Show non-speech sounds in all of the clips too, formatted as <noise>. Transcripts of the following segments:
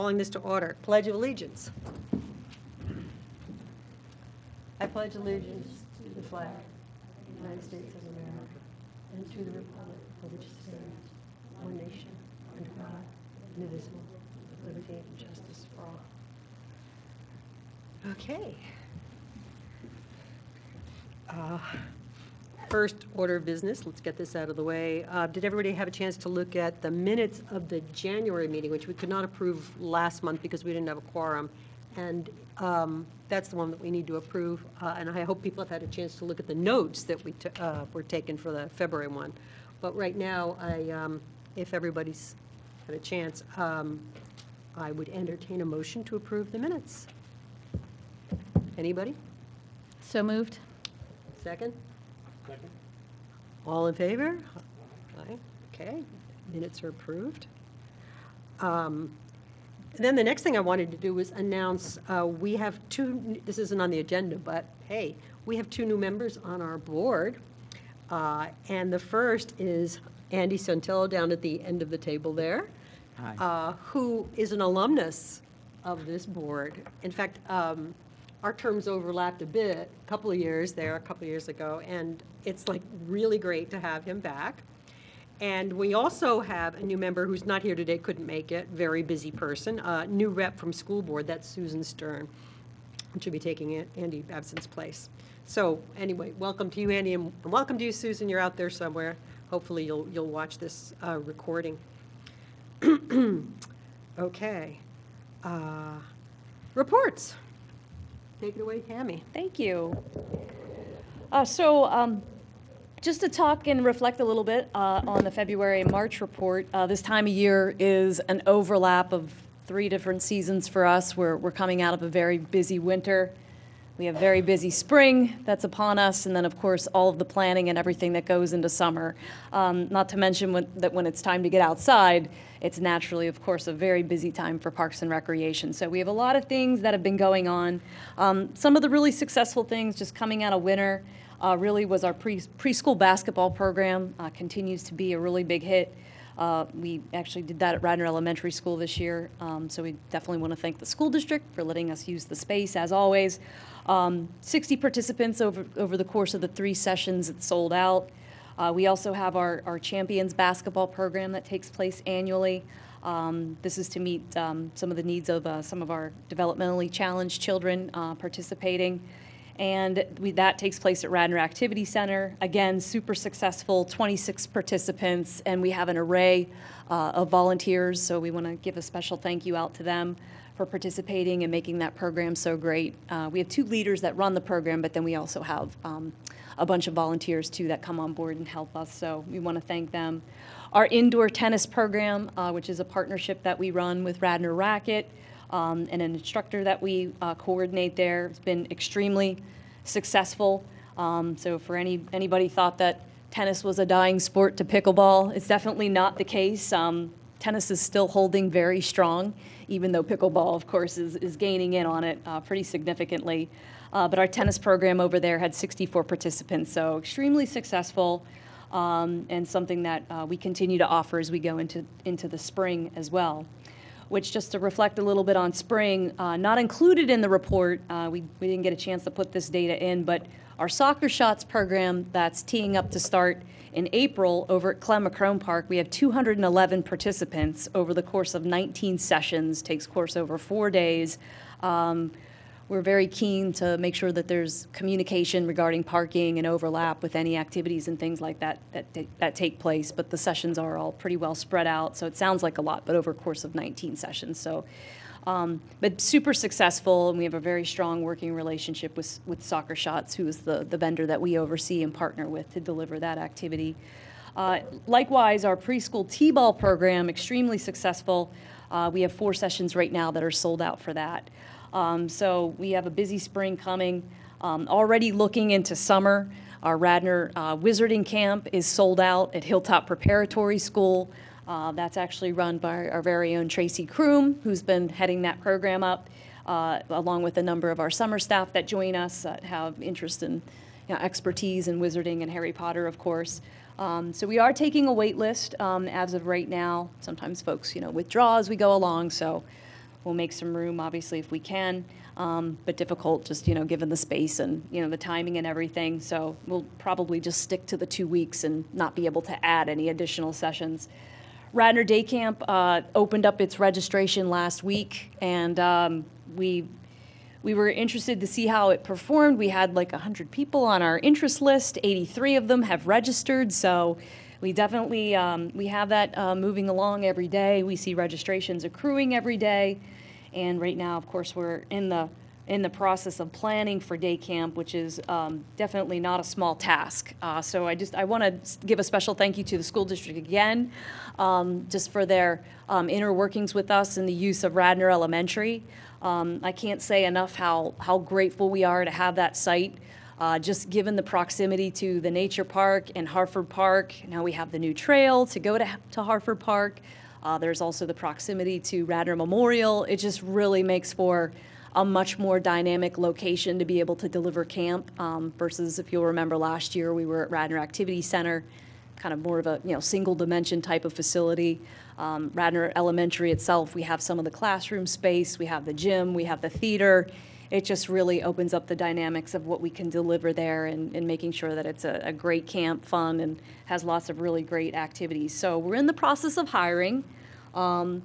calling this to order. Pledge of Allegiance. I pledge allegiance to the flag of the United States of America and to the republic for which it stands, one nation, under God, indivisible, with liberty and justice for all. Okay. Uh, First order of business, let's get this out of the way. Uh, Did everybody have a chance to look at the minutes of the January meeting, which we could not approve last month because we didn't have a quorum? And um, that's the one that we need to approve. Uh, And I hope people have had a chance to look at the notes that we t- uh, were taken for the February one. But right now, I, um, if everybody's had a chance, um, I would entertain a motion to approve the minutes. Anybody? So moved. Second? All in favor? Aye, okay, minutes are approved. Um, Then the next thing I wanted to do was announce, uh, we have two, this isn't on the agenda, but hey, we have two new members on our board. Uh, And the first is Andy Santillo down at the end of the table there. uh, Who is an alumnus of this board. In fact, um, our terms overlapped a bit, a couple of years there, a couple of years ago, and it's like really great to have him back. And we also have a new member who's not here today, couldn't make it, very busy person, uh, new rep from school board, that's Susan Stern, which will be taking Andy Babson's place. So anyway, welcome to you, Andy, and welcome to you, Susan, you're out there somewhere. Hopefully you'll, you'll watch this uh, recording. <clears throat> Okay. Uh, Reports. Take it away, Tammy. Thank you. Uh, So um, just to talk and reflect a little bit uh, on the February March report, uh, this time of year is an overlap of three different seasons for us. We're, we're coming out of a very busy winter. We have very busy spring that's upon us, and then, of course, all of the planning and everything that goes into summer. Um, Not to mention when- that when it's time to get outside, it's naturally, of course, a very busy time for Parks and Recreation. So we have a lot of things that have been going on. Um, Some of the really successful things just coming out of winter uh, really was our pre- preschool basketball program, uh, continues to be a really big hit. Uh, We actually did that at Radnor Elementary School this year, um, so we definitely want to thank the school district for letting us use the space, as always. Um, 60 participants over, over the course of the three sessions, it's sold out. Uh, We also have our, our Champions basketball program that takes place annually. Um, This is to meet um, some of the needs of uh, some of our developmentally challenged children uh, participating. And we, that takes place at Radnor Activity Center. Again, super successful, 26 participants, and we have an array uh, of volunteers. So we want to give a special thank you out to them for participating and making that program so great. Uh, we have two leaders that run the program, but then we also have um, a bunch of volunteers too that come on board and help us. So we want to thank them. Our indoor tennis program, uh, which is a partnership that we run with Radnor Racket um, and an instructor that we uh, coordinate there. It's been extremely successful. Um, so for any anybody thought that tennis was a dying sport to pickleball, it's definitely not the case. Um, tennis is still holding very strong, even though pickleball, of course, is, is gaining in on it uh, pretty significantly. Uh, but our tennis program over there had 64 participants, so extremely successful. Um, and something that uh, we continue to offer as we go into, into the spring as well which just to reflect a little bit on spring, uh, not included in the report, uh, we, we didn't get a chance to put this data in, but our soccer shots program that's teeing up to start in April over at Clem Macrone Park, we have 211 participants over the course of 19 sessions, takes course over four days. Um, we're very keen to make sure that there's communication regarding parking and overlap with any activities and things like that that, that take place. But the sessions are all pretty well spread out, so it sounds like a lot, but over a course of 19 sessions. So, um, but super successful, and we have a very strong working relationship with with Soccer Shots, who is the the vendor that we oversee and partner with to deliver that activity. Uh, likewise, our preschool T-ball program extremely successful. Uh, we have four sessions right now that are sold out for that. Um, so we have a busy spring coming. Um, already looking into summer, our Radnor uh, Wizarding Camp is sold out at Hilltop Preparatory School. Uh, that's actually run by our very own Tracy Kroom, who's been heading that program up, uh, along with a number of our summer staff that join us that have interest in you know, expertise in wizarding and Harry Potter, of course. Um, so we are taking a wait list um, as of right now. Sometimes folks, you know, withdraw as we go along. So We'll make some room, obviously, if we can, um, but difficult just, you know, given the space and, you know, the timing and everything. So we'll probably just stick to the two weeks and not be able to add any additional sessions. Radnor Day Camp uh, opened up its registration last week, and um, we we were interested to see how it performed. We had like 100 people on our interest list. 83 of them have registered, so we definitely um, we have that uh, moving along every day. We see registrations accruing every day, and right now, of course, we're in the in the process of planning for day camp, which is um, definitely not a small task. Uh, so I just I want to give a special thank you to the school district again, um, just for their um, inner workings with us and the use of Radnor Elementary. Um, I can't say enough how how grateful we are to have that site. Uh, just given the proximity to the nature park and Harford Park, now we have the new trail to go to, to Harford Park. Uh, there's also the proximity to Radnor Memorial. It just really makes for a much more dynamic location to be able to deliver camp um, versus if you'll remember last year we were at Radnor Activity Center, kind of more of a you know single dimension type of facility. Um, Radnor Elementary itself, we have some of the classroom space, we have the gym, we have the theater. It just really opens up the dynamics of what we can deliver there and, and making sure that it's a, a great camp, fun, and has lots of really great activities. So we're in the process of hiring. Um,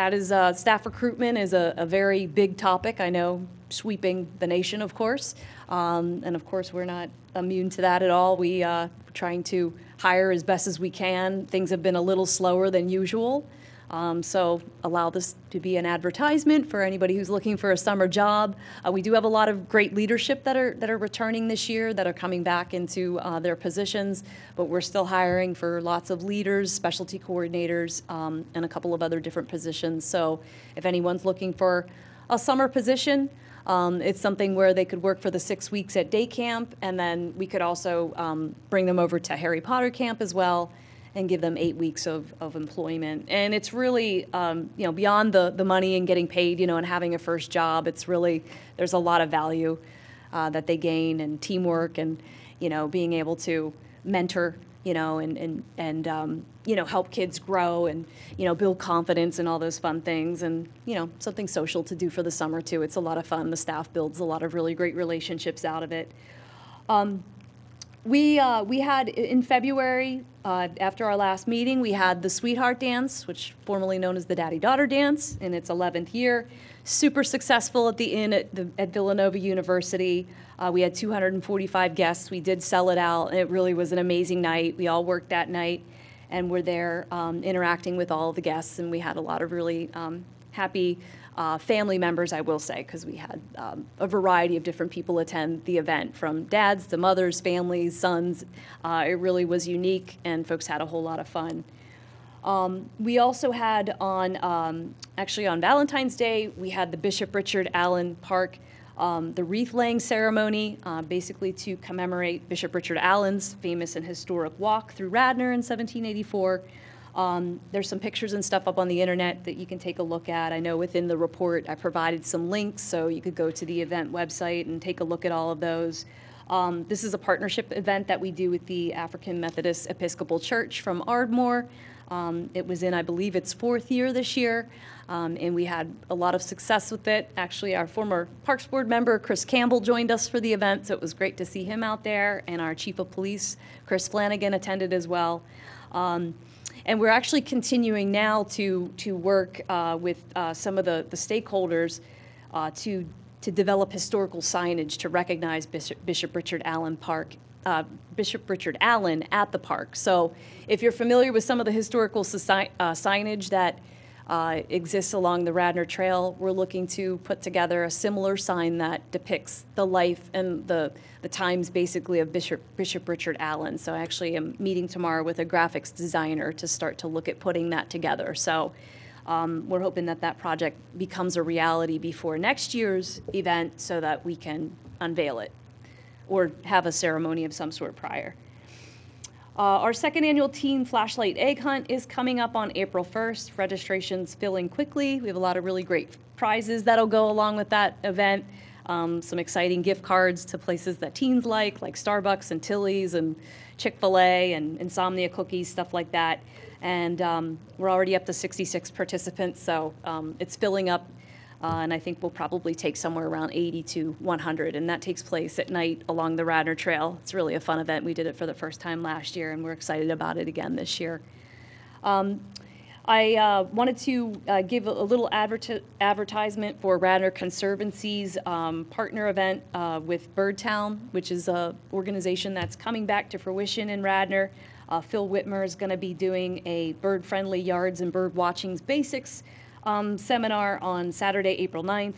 that is, uh, staff recruitment is a, a very big topic, I know, sweeping the nation, of course. Um, and of course, we're not immune to that at all. We, uh, trying to hire as best as we can. Things have been a little slower than usual. Um, so allow this to be an advertisement for anybody who's looking for a summer job. Uh, we do have a lot of great leadership that are that are returning this year that are coming back into uh, their positions, but we're still hiring for lots of leaders, specialty coordinators, um, and a couple of other different positions. So if anyone's looking for a summer position, um, it's something where they could work for the six weeks at day camp, and then we could also um, bring them over to Harry Potter camp as well and give them eight weeks of, of employment. And it's really, um, you know, beyond the, the money and getting paid, you know, and having a first job, it's really, there's a lot of value uh, that they gain and teamwork and, you know, being able to mentor, you know, and, and, and um, you know, help kids grow and, you know, build confidence and all those fun things. And, you know, something social to do for the summer, too. It's a lot of fun. The staff builds a lot of really great relationships out of it. Um, we, uh, we had in February, uh, after our last meeting, we had the Sweetheart Dance, which formerly known as the Daddy Daughter Dance, in its 11th year. Super successful at the inn at, the, at Villanova University. Uh, we had 245 guests. We did sell it out, and it really was an amazing night. We all worked that night and were there um, interacting with all the guests, and we had a lot of really um, happy uh, family members, I will say, because we had um, a variety of different people attend the event, from dads to mothers, families, sons. Uh, it really was unique, and folks had a whole lot of fun. Um, we also had on, um, actually on Valentine's Day, we had the Bishop Richard Allen Park, um, the wreath laying ceremony, uh, basically to commemorate Bishop Richard Allen's famous and historic walk through Radnor in 1784. Um, there's some pictures and stuff up on the internet that you can take a look at. I know within the report I provided some links, so you could go to the event website and take a look at all of those. Um, this is a partnership event that we do with the African Methodist Episcopal Church from Ardmore. Um, it was in, I believe, its fourth year this year, um, and we had a lot of success with it. Actually, our former Parks Board member, Chris Campbell, joined us for the event, so it was great to see him out there, and our Chief of Police, Chris Flanagan, attended as well. Um, and we're actually continuing now to, to work uh, with uh, some of the, the stakeholders uh, to, to develop historical signage to recognize Bishop, Bishop Richard Allen Park, uh, Bishop Richard Allen at the park. So if you're familiar with some of the historical soci- uh, signage that uh, exists along the Radnor Trail. We're looking to put together a similar sign that depicts the life and the, the times basically of Bishop, Bishop Richard Allen. So I actually am meeting tomorrow with a graphics designer to start to look at putting that together. So um, we're hoping that that project becomes a reality before next year's event so that we can unveil it or have a ceremony of some sort prior. Uh, our second annual Teen Flashlight Egg Hunt is coming up on April 1st. Registration's filling quickly. We have a lot of really great prizes that'll go along with that event. Um, some exciting gift cards to places that teens like, like Starbucks and Tilly's and Chick fil A and Insomnia cookies, stuff like that. And um, we're already up to 66 participants, so um, it's filling up. Uh, and I think we'll probably take somewhere around 80 to 100, and that takes place at night along the Radnor Trail. It's really a fun event. We did it for the first time last year, and we're excited about it again this year. Um, I uh, wanted to uh, give a little adverti- advertisement for Radnor Conservancy's um, partner event uh, with Birdtown, which is a organization that's coming back to fruition in Radnor. Uh, Phil Whitmer is going to be doing a bird-friendly yards and bird watching basics um, seminar on Saturday, April 9th,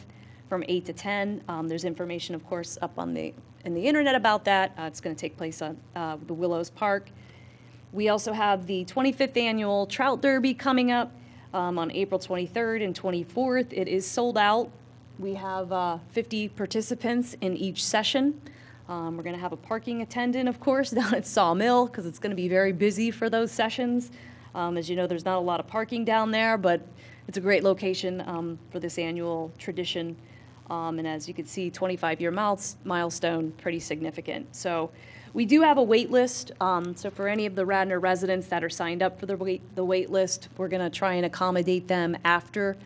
from 8 to 10. Um, There's information, of course, up on the, in the internet about that. Uh, It's going to take place at uh, the Willows Park. We also have the 25th Annual Trout Derby coming up um, on April 23rd and 24th. It is sold out. We have uh, 50 participants in each session. Um, We're going to have a parking attendant, of course, <laughs> down at Sawmill, because it's going to be very busy for those sessions. Um, As you know, there's not a lot of parking down there, but it's a great location um, for this annual tradition. Um, And as you can see, 25-year miles milestone, pretty significant. So we do have a wait list. um, So for any of the Radnor residents that are signed up for the wait, the wait list, we're going to try and accommodate them after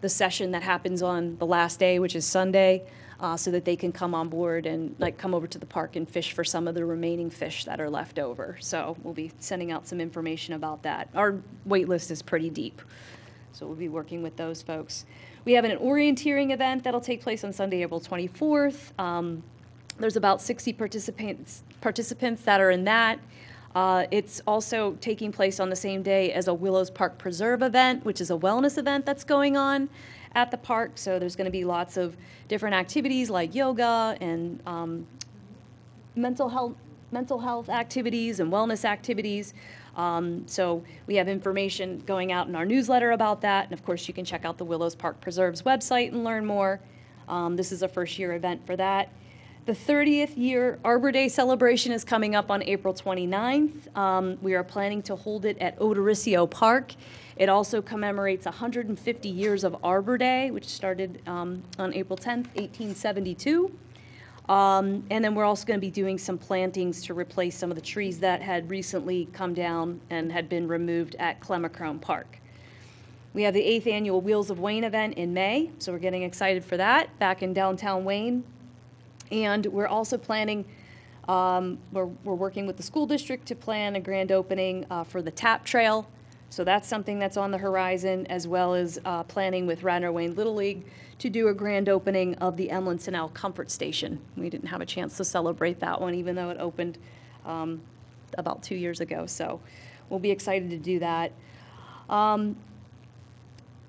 the session that happens on the last day, which is Sunday, uh, so that they can come on board and like come over to the park and fish for some of the remaining fish that are left over. So we'll be sending out some information about that. Our wait list is pretty deep. So we'll be working with those folks. We have an orienteering event that'll take place on Sunday, April 24th. Um, There's about 60 participants, participants that are in that. Uh, It's also taking place on the same day as a Willows Park Preserve event, which is a wellness event that's going on at the park. So there's going to be lots of different activities like yoga and um, mental health, mental health activities and wellness activities. Um, so we have information going out in our newsletter about that. And of course, you can check out the Willows Park Preserves website and learn more. Um, this is a first year event for that. The 30th year Arbor Day celebration is coming up on April 29th. Um, we are planning to hold it at Odoriceo Park. It also commemorates 150 years of Arbor Day, which started um, on April 10th, 1872. Um, And then we're also going to be doing some plantings to replace some of the trees that had recently come down and had been removed at Clem Macrone Park. We have the eighth annual Wheels of Wayne event in May, so we're getting excited for that, back in downtown Wayne. And we're also planning, um, we're, we're working with the school district to plan a grand opening uh, for the TAP Trail. So that's something that's on the horizon, as well as uh, planning with Radnor Wayne Little League to do a grand opening of the Emlen Tunnell Comfort Station. We didn't have a chance to celebrate that one, even though it opened um, about two years ago. So we'll be excited to do that. Um,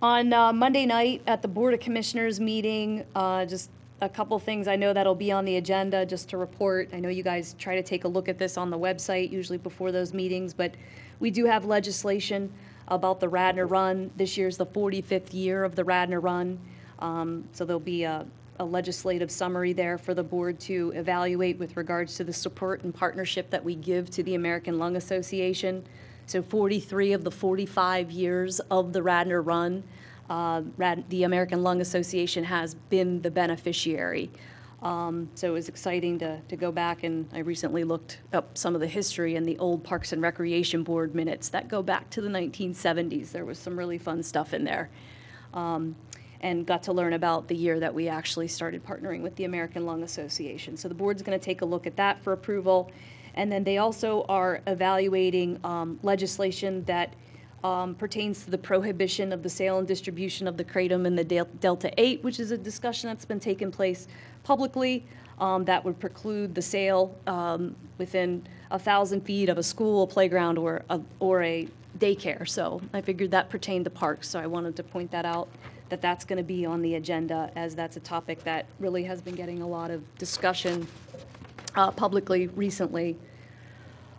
on uh, Monday night at the Board of Commissioners meeting, uh, just a couple things I know that'll be on the agenda, just to report. I know you guys try to take a look at this on the website, usually before those meetings, but we do have legislation about the Radnor Run. This year's the 45th year of the Radnor Run, Um, so there'll be a a legislative summary there for the board to evaluate with regards to the support and partnership that we give to the American Lung Association. So 43 of the 45 years of the Radnor Run, uh, Rad- the American Lung Association has been the beneficiary. Um, So it was exciting to, to go back, and I recently looked up some of the history and the old Parks and Recreation Board minutes that go back to the 1970s. There was some really fun stuff in there. Um, And got to learn about the year that we actually started partnering with the American Lung Association. So the board's going to take a look at that for approval. And then they also are evaluating um, legislation that um, pertains to the prohibition of the sale and distribution of the kratom and the Del- Delta 8, which is a discussion that's been taking place publicly, um, that would preclude the sale um, within a 1,000 feet of a school, a playground, or a, or a daycare. So I figured that pertained to parks, so I wanted to point that out, that that's going to be on the agenda, as that's a topic that really has been getting a lot of discussion uh, publicly recently.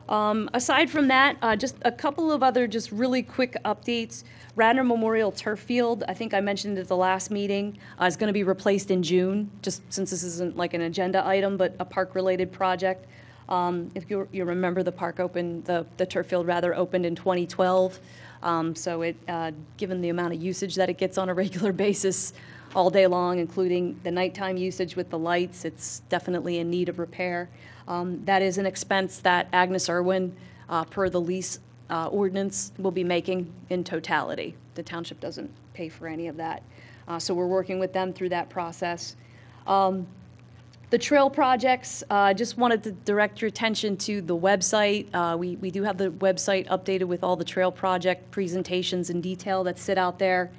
Um, Aside from that, uh, just a couple of other just really quick updates. Radnor Memorial Turf Field, I think I mentioned at the last meeting, uh, is going to be replaced in June, just since this isn't like an agenda item, but a park-related project. Um, If you you remember, the park opened, the the turf field rather, opened in 2012. Um, So it, uh, given the amount of usage that it gets on a <laughs> regular basis all day long, including the nighttime usage with the lights, it's definitely in need of repair. Um, That is an expense that Agnes Irwin, uh, per the lease uh, ordinance will be making in totality. The township doesn't pay for any of that. Uh, So we're working with them through that process. Um, the trail projects, I just wanted to direct your attention to the website. Uh, We we do have the website updated with all the trail project presentations in detail that sit out there.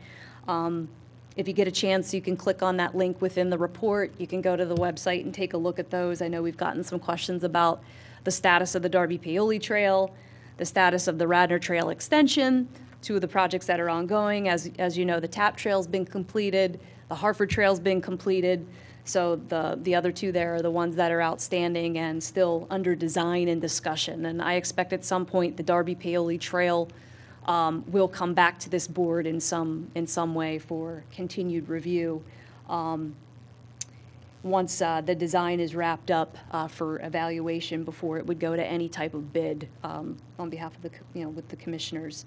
Um, If you get a chance, you can click on that link within the report. You can go to the website and take a look at those. I know we've gotten some questions about the status of the Darby Paoli Trail, the status of the Radnor Trail Extension, two of the projects that are ongoing. As, as you know, the TAP Trail's been completed, the Harford Trail's been completed. So the, the other two there are the ones that are outstanding and still under design and discussion. And I expect at some point the Darby Paoli Trail um, will come back to this board in some, in some way for continued review. Um, Once uh, the design is wrapped up uh, for evaluation before it would go to any type of bid um, on behalf of the, you know, with the commissioners.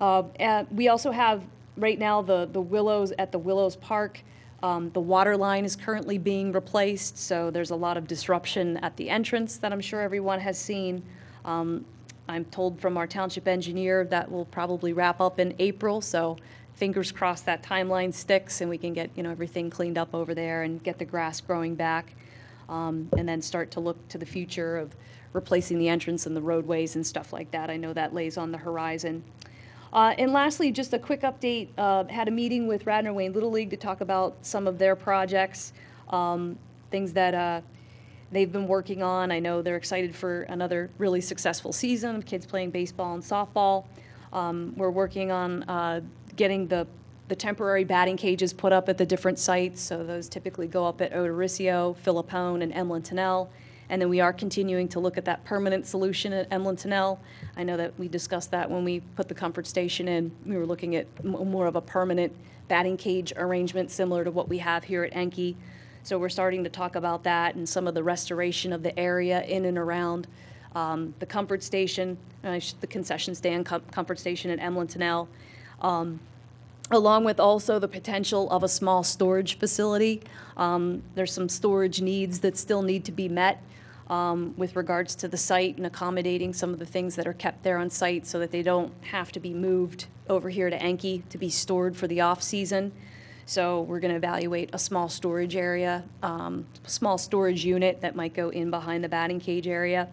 Uh, and We also have, right now, the, the Willows, at the Willows Park, um, the water line is currently being replaced, so there's a lot of disruption at the entrance that I'm sure everyone has seen. Um, I'm told from our township engineer that will probably wrap up in April, so fingers crossed that timeline sticks and we can get, you know, everything cleaned up over there and get the grass growing back. Um, and then start to look to the future of replacing the entrance and the roadways and stuff like that. I know that lays on the horizon. Uh, And lastly, just a quick update, uh, had a meeting with Radnor Wayne Little League to talk about some of their projects, um, things that uh, they've been working on. I know they're excited for another really successful season, of kids playing baseball and softball. Um, We're working on uh, getting the, the temporary batting cages put up at the different sites, so those typically go up at Odoricio, Philippone, and Emlen Tunnell. And then we are continuing to look at that permanent solution at Emlen Tunnell. I know that we discussed that when we put the comfort station in. We were looking at more of a permanent batting cage arrangement similar to what we have here at Encke. So we're starting to talk about that and some of the restoration of the area in and around um, the comfort station, uh, the concession stand, com- comfort station at Emlen Tunnell along with also the potential of a small storage facility. Um, There's some storage needs that still need to be met um, with regards to the site and accommodating some of the things that are kept there on site so that they don't have to be moved over here to Encke to be stored for the off-season. So we're going to evaluate a small storage area, um, small storage unit that might go in behind the batting cage area.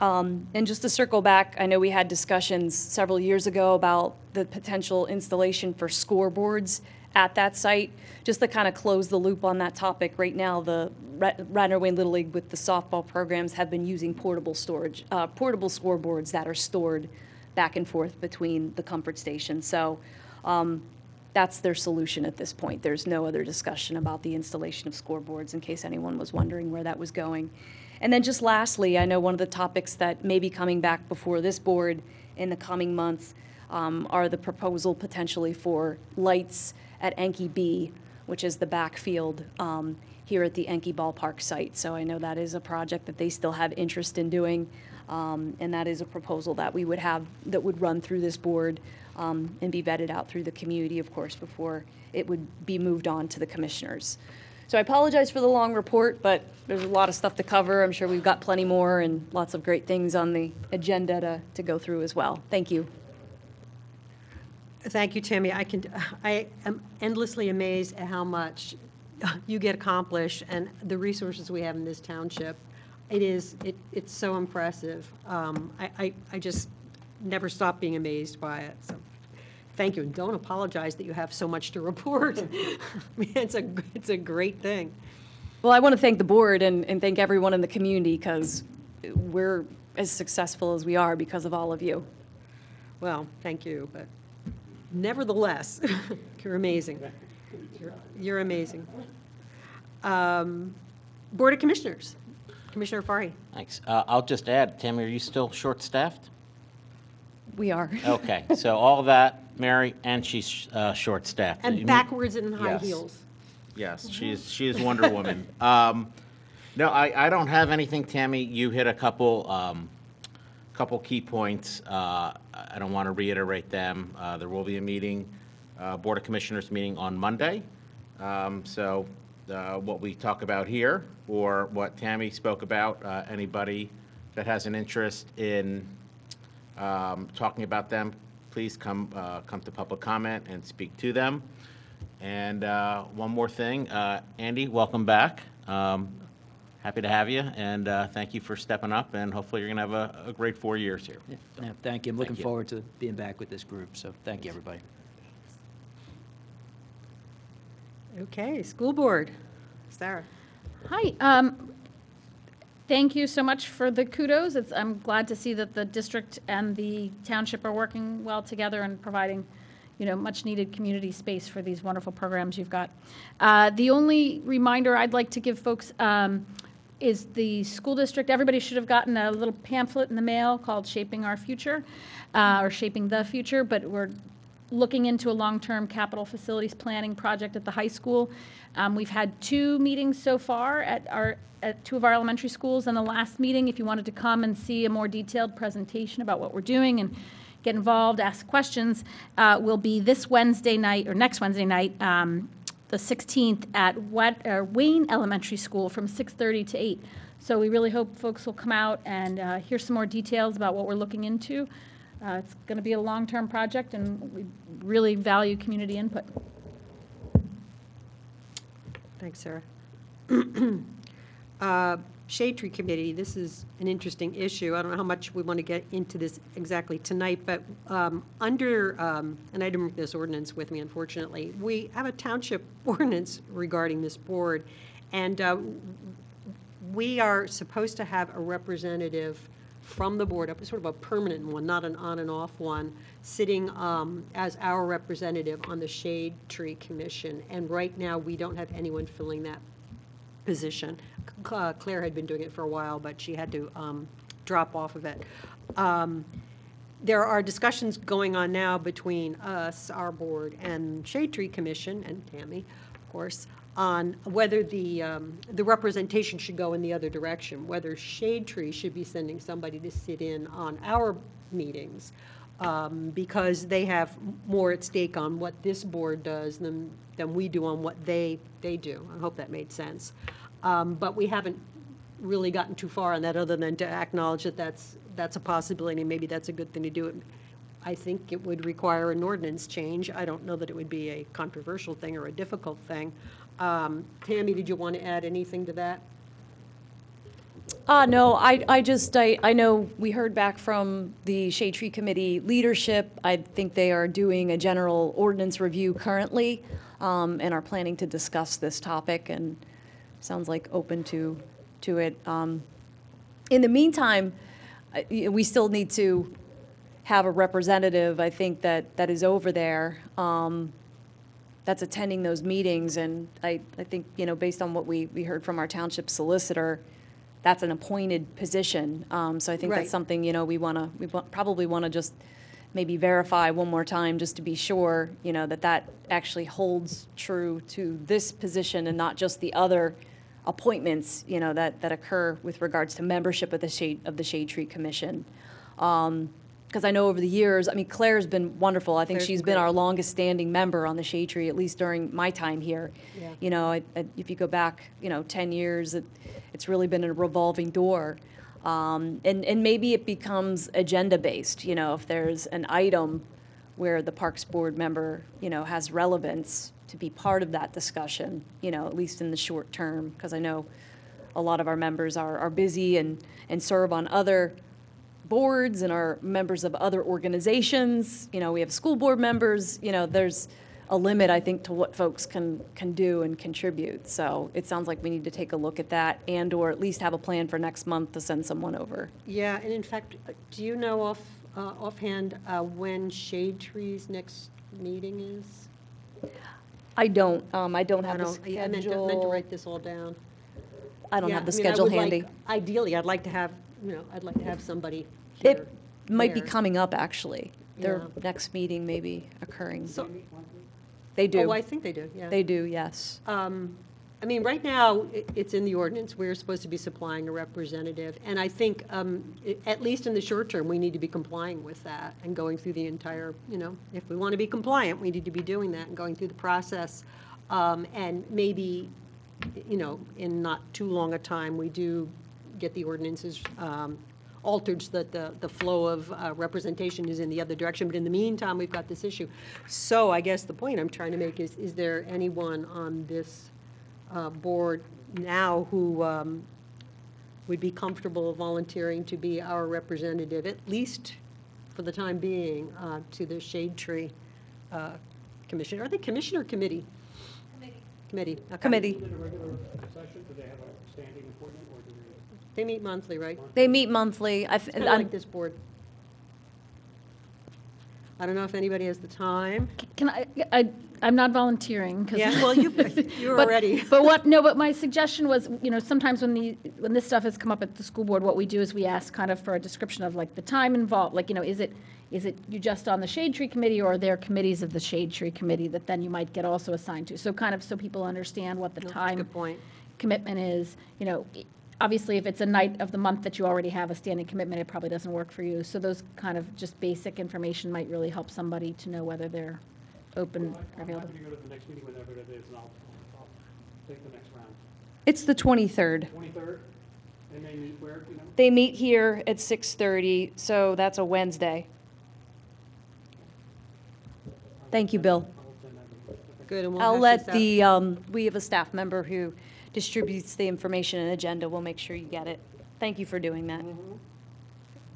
Um, And just to circle back, I know we had discussions several years ago about the potential installation for scoreboards at that site. Just to kind of close the loop on that topic, right now, the Ra- Radnor Wayne Little League with the softball programs have been using portable storage, uh, portable scoreboards that are stored back and forth between the comfort stations. So um, that's their solution at this point. There's no other discussion about the installation of scoreboards, in case anyone was wondering where that was going. And then just lastly, I know one of the topics that may be coming back before this board in the coming months um, are the proposal potentially for lights at Encke B, which is the backfield um, here at the Encke Ballpark site. So I know that is a project that they still have interest in doing, um, and that is a proposal that we would have, that would run through this board um, and be vetted out through the community, of course, before it would be moved on to the commissioners. So I apologize for the long report, but there's a lot of stuff to cover. I'm sure we've got plenty more and lots of great things on the agenda to, to go through as well. Thank you. Thank you, Tammy. I can, I am endlessly amazed at how much you get accomplished and the resources we have in this township. It is, it, it's so impressive. Um, I, I, I just never stop being amazed by it, so, thank you. And don't apologize that you have so much to report. <laughs> I mean, it's a, it's a great thing. Well, I want to thank the board and, and thank everyone in the community because we're as successful as we are because of all of you. Well, thank you, but nevertheless, <laughs> you're amazing. You're- You're amazing. Um, Board of Commissioners, Commissioner Fahy. Thanks. Uh, I'll just add, Tammy, are you still short-staffed? We are. <laughs> Okay, so all that, Mary, and she's uh, short-staffed. And mean- backwards and in high Yes. heels. Yes, she is, she is Wonder Woman. <laughs> Um, No, I, I don't have anything, Tammy. You hit a couple, um, couple key points. Uh, I don't want to reiterate them. Uh, There will be a meeting, uh, Board of Commissioners meeting on Monday. Um, So uh, what we talk about here, or what Tammy spoke about, uh, anybody that has an interest in um, talking about them, please come, uh, come to public comment and speak to them. And uh, one more thing, uh, Andy, welcome back. Um, Happy to have you, and uh, thank you for stepping up, and hopefully you're going to have a, a great four years here. Yeah, yeah, Thank you. I'm looking you. forward to being back with this group, so thank you, everybody. Okay, school board. Sarah? Hi, um, thank you so much for the kudos. It's, I'm glad to see that the district and the township are working well together and providing, you know, much-needed community space for these wonderful programs you've got. Uh, the only reminder I'd like to give folks, um, is the school district, everybody should have gotten a little pamphlet in the mail called Shaping Our Future, uh, or Shaping the Future, but we're looking into a long-term capital facilities planning project at the high school. Um, We've had two meetings so far at our, at two of our elementary schools, and the last meeting, if you wanted to come and see a more detailed presentation about what we're doing and get involved, ask questions, uh, will be this Wednesday night, or next Wednesday night, um, the 16th at Wat- uh, Wayne Elementary School from 6:30 to 8. So we really hope folks will come out and uh, hear some more details about what we're looking into. Uh, It's going to be a long-term project, and we really value community input. Thanks, Sarah. Uh, Shade Tree Committee, this is an interesting issue. I don't know how much we want to get into this exactly tonight, but um, under, um, and I didn't bring this ordinance with me, unfortunately, we have a township <laughs> ordinance regarding this board, and uh, we are supposed to have a representative from the board, a sort of a permanent one, not an on and off one, sitting um, as our representative on the Shade Tree Commission. And right now, we don't have anyone filling that position. Uh, Claire had been doing it for a while, but she had to um, drop off of it. Um, There are discussions going on now between us, our board, and Shade Tree Commission, and Tammy, of course, on whether the, um, the representation should go in the other direction, whether Shade Tree should be sending somebody to sit in on our meetings, um, because they have more at stake on what this board does than, than we do on what they, they do. I hope that made sense. Um, But we haven't really gotten too far on that, other than to acknowledge that that's, that's a possibility, and maybe that's a good thing to do. I think it would require an ordinance change. I don't know that it would be a controversial thing or a difficult thing. Um, Tammy, did you want to add anything to that? Uh, no, I, I just, I, I know we heard back from the Shade Tree Committee leadership. I think they are doing a general ordinance review currently, um, and are planning to discuss this topic, and sounds like open to, to it. Um, in the meantime, we still need to have a representative, I think, that, that is over there, um, that's attending those meetings, and I, I think, you know, based on what we, we heard from our township solicitor, that's an appointed position. Um, so I think Right. that's something, you know, we want to, we wa- probably want to just maybe verify one more time, just to be sure, you know, that that actually holds true to this position and not just the other appointments, you know, that, that occur with regards to membership of the Shade, of the Shade Tree Commission. Because I know over the years, I mean, Claire's been wonderful. I think Claire's she's been been our longest-standing member on the Shade Tree, at least during my time here. Yeah. You know, I- I- if you go back, you know, 10 years, it, it's really been a revolving door. Um, and, and maybe it becomes agenda-based, you know, if there's an item where the Parks Board member, you know, has relevance to be part of that discussion, you know, at least in the short term, because I know a lot of our members are, are busy and, and serve on other boards and are members of other organizations. You know, we have school board members, you know, there's a limit, I think, to what folks can, can do and contribute. So it sounds like we need to take a look at that and/or at least have a plan for next month to send someone over. Yeah, and in fact, do you know off, uh, offhand uh, when Shade Tree's next meeting is? I don't, um, I don't have I the don't- yeah, I meant to, meant to write this all down. I don't Yeah, have the I mean, schedule would like- handy. Ideally, I'd like to have, you know, I'd like to have somebody It here. might be there. coming up, actually. Their Yeah. next meeting may be occurring. So- They do. Oh, I think they do, yeah. They do, yes. Um, I mean, right now, i- it's in the ordinance, we're supposed to be supplying a representative, and I think, um, i- at least in the short term, we need to be complying with that and going through the entire, you know, if we want to be compliant, we need to be doing that and going through the process. Um, And maybe, you know, in not too long a time, we do get the ordinances um, altered so that the, the flow of uh, representation is in the other direction. But in the meantime, we've got this issue. So I guess the point I'm trying to make is, is there anyone on this uh, board now who um, would be comfortable volunteering to be our representative, at least for the time being, uh, to the Shade Tree uh, Commission? Are they commission or committee? Committee. okay. Committee. They? Meet monthly, right? They meet monthly. I, Kind of like this board. I don't know if anybody has the time. Can I, I, I'm not volunteering, because. Yeah, <laughs> well, you, <laughs> you're But- already. <laughs> But what, no, but my suggestion was, you know, sometimes when the, when this stuff has come up at the school board, what we do is we ask kind of for a description of like the time involved, like, you know, is it, is it you just on the shade tree committee or are there committees of the shade tree committee that then you might get also assigned to? So kind of so people understand what the That's a time Good point. commitment is, you know, i- obviously, if it's a night of the month that you already have a standing commitment, it probably doesn't work for you. So those kind of just basic information might really help somebody to know whether they're open Well, or I'm available. happy to go to the next meeting whenever it is and I'll, I'll take the next round. It's the 23rd. Twenty-third, and they meet where, you know? They meet here at 6:30, so that's a Wednesday. Thank you, Bill. I'll send that Good, and we'll I'll hash let this out. the, um, we have a staff member who distributes the information and agenda. We'll make sure you get it. Thank you for doing that.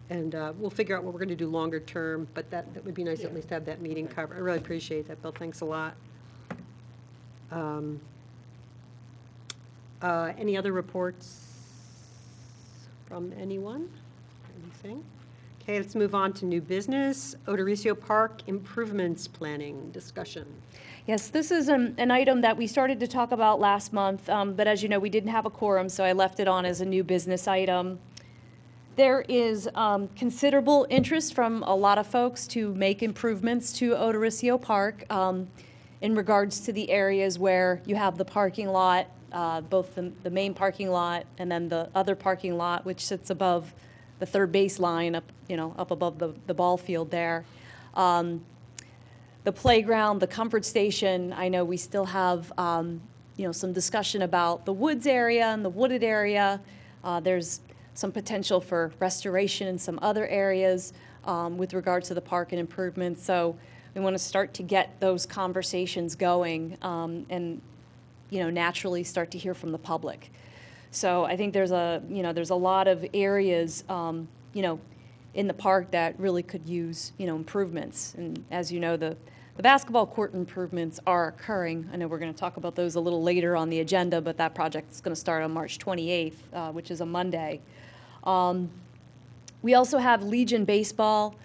And uh, we'll figure out what we're going to do longer term, but that, that would be nice at least to have that meeting covered. I really appreciate that, Bill, thanks a lot. Um, uh, Any other reports from anyone? Anything? Okay, let's move on to new business, Odoricio Park improvements planning discussion. Yes, this is an, an item that we started to talk about last month, um, but as you know, we didn't have a quorum, so I left it on as a new business item. There is um, considerable interest from a lot of folks to make improvements to Odoricio Park um, in regards to the areas where you have the parking lot, uh, both the, the main parking lot and then the other parking lot, which sits above the third base line, up, you know, up above the, the ball field there. Um, the playground, the comfort station, I know we still have, um, you know, some discussion about the woods area and the wooded area. Uh, There's some potential for restoration in some other areas um, with regard to the park and improvements. So we want to start to get those conversations going um, and, you know, naturally start to hear from the public. So I think there's a, you know, there's a lot of areas, um, you know, in the park that really could use, you know, improvements. And as you know, the, the basketball court improvements are occurring. I know we're going to talk about those a little later on the agenda, but that project is going to start on March 28th, uh, which is a Monday. Um, we also have Legion Baseball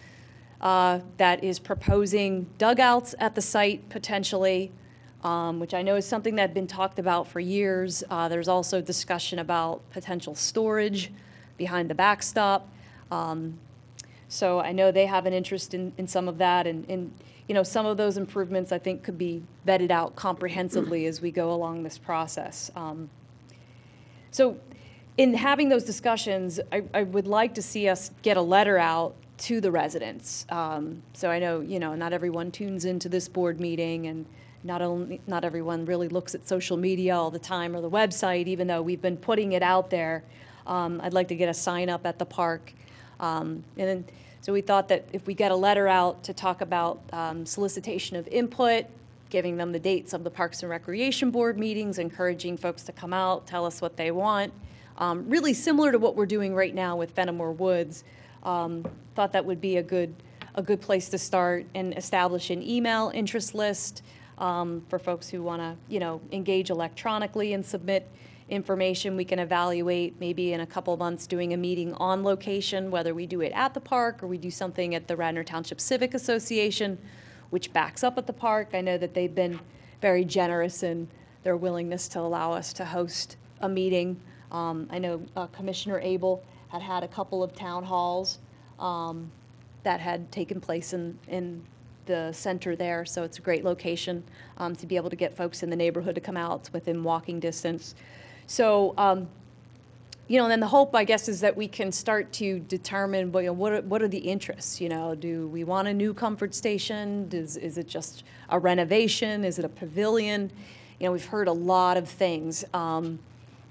uh, that is proposing dugouts at the site potentially, um, which I know is something that had been talked about for years. Uh, There's also discussion about potential storage behind the backstop. Um, So I know they have an interest in, in some of that, and, and, you know, some of those improvements, I think, could be vetted out comprehensively as we go along this process. Um, so in having those discussions, I, I would like to see us get a letter out to the residents. Um, so I know, you know, not everyone tunes into this board meeting and not only, not everyone really looks at social media all the time or the website, even though we've been putting it out there. Um, I'd like to get a sign up at the park. Um, and then, so we thought that if we get a letter out to talk about um, solicitation of input, giving them the dates of the Parks and Recreation Board meetings, encouraging folks to come out, tell us what they want. Um, Really similar to what we're doing right now with Fenimore Woods. Um, Thought that would be a good, a good place to start and establish an email interest list um, for folks who want to, you know, engage electronically and submit information. We can evaluate maybe in a couple months doing a meeting on location, whether we do it at the park or we do something at the Radnor Township Civic Association, which backs up at the park. I know that they've been very generous in their willingness to allow us to host a meeting. Um, I know uh, Commissioner Abel had had a couple of town halls um, that had taken place in, in the center there, so it's a great location um, to be able to get folks in the neighborhood to come out within walking distance. So, um, you know, and then the hope, I guess, is that we can start to determine, you know, what are, what are the interests? You know, do we want a new comfort station? Does, is it just a renovation? Is it a pavilion? You know, we've heard a lot of things. Um,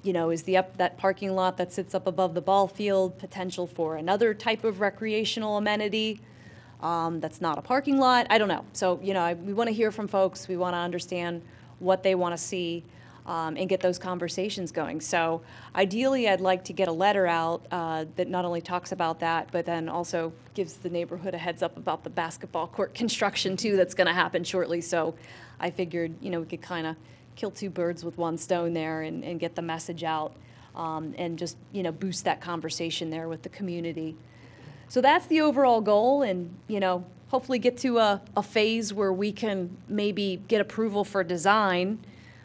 you know, is the up, that parking lot that sits up above the ball field potential for another type of recreational amenity? Um, that's not a parking lot, I don't know. So, you know, I, we want to hear from folks, we want to understand what they want to see, um, and get those conversations going. So ideally, I'd like to get a letter out, uh, that not only talks about that, but then also gives the neighborhood a heads up about the basketball court <laughs> construction too, that's going to happen shortly. So I figured, you know, we could kind of kill two birds with one stone there and, and get the message out, um, and just, you know, boost that conversation there with the community. So that's the overall goal and, you know, hopefully get to a, a phase where we can maybe get approval for design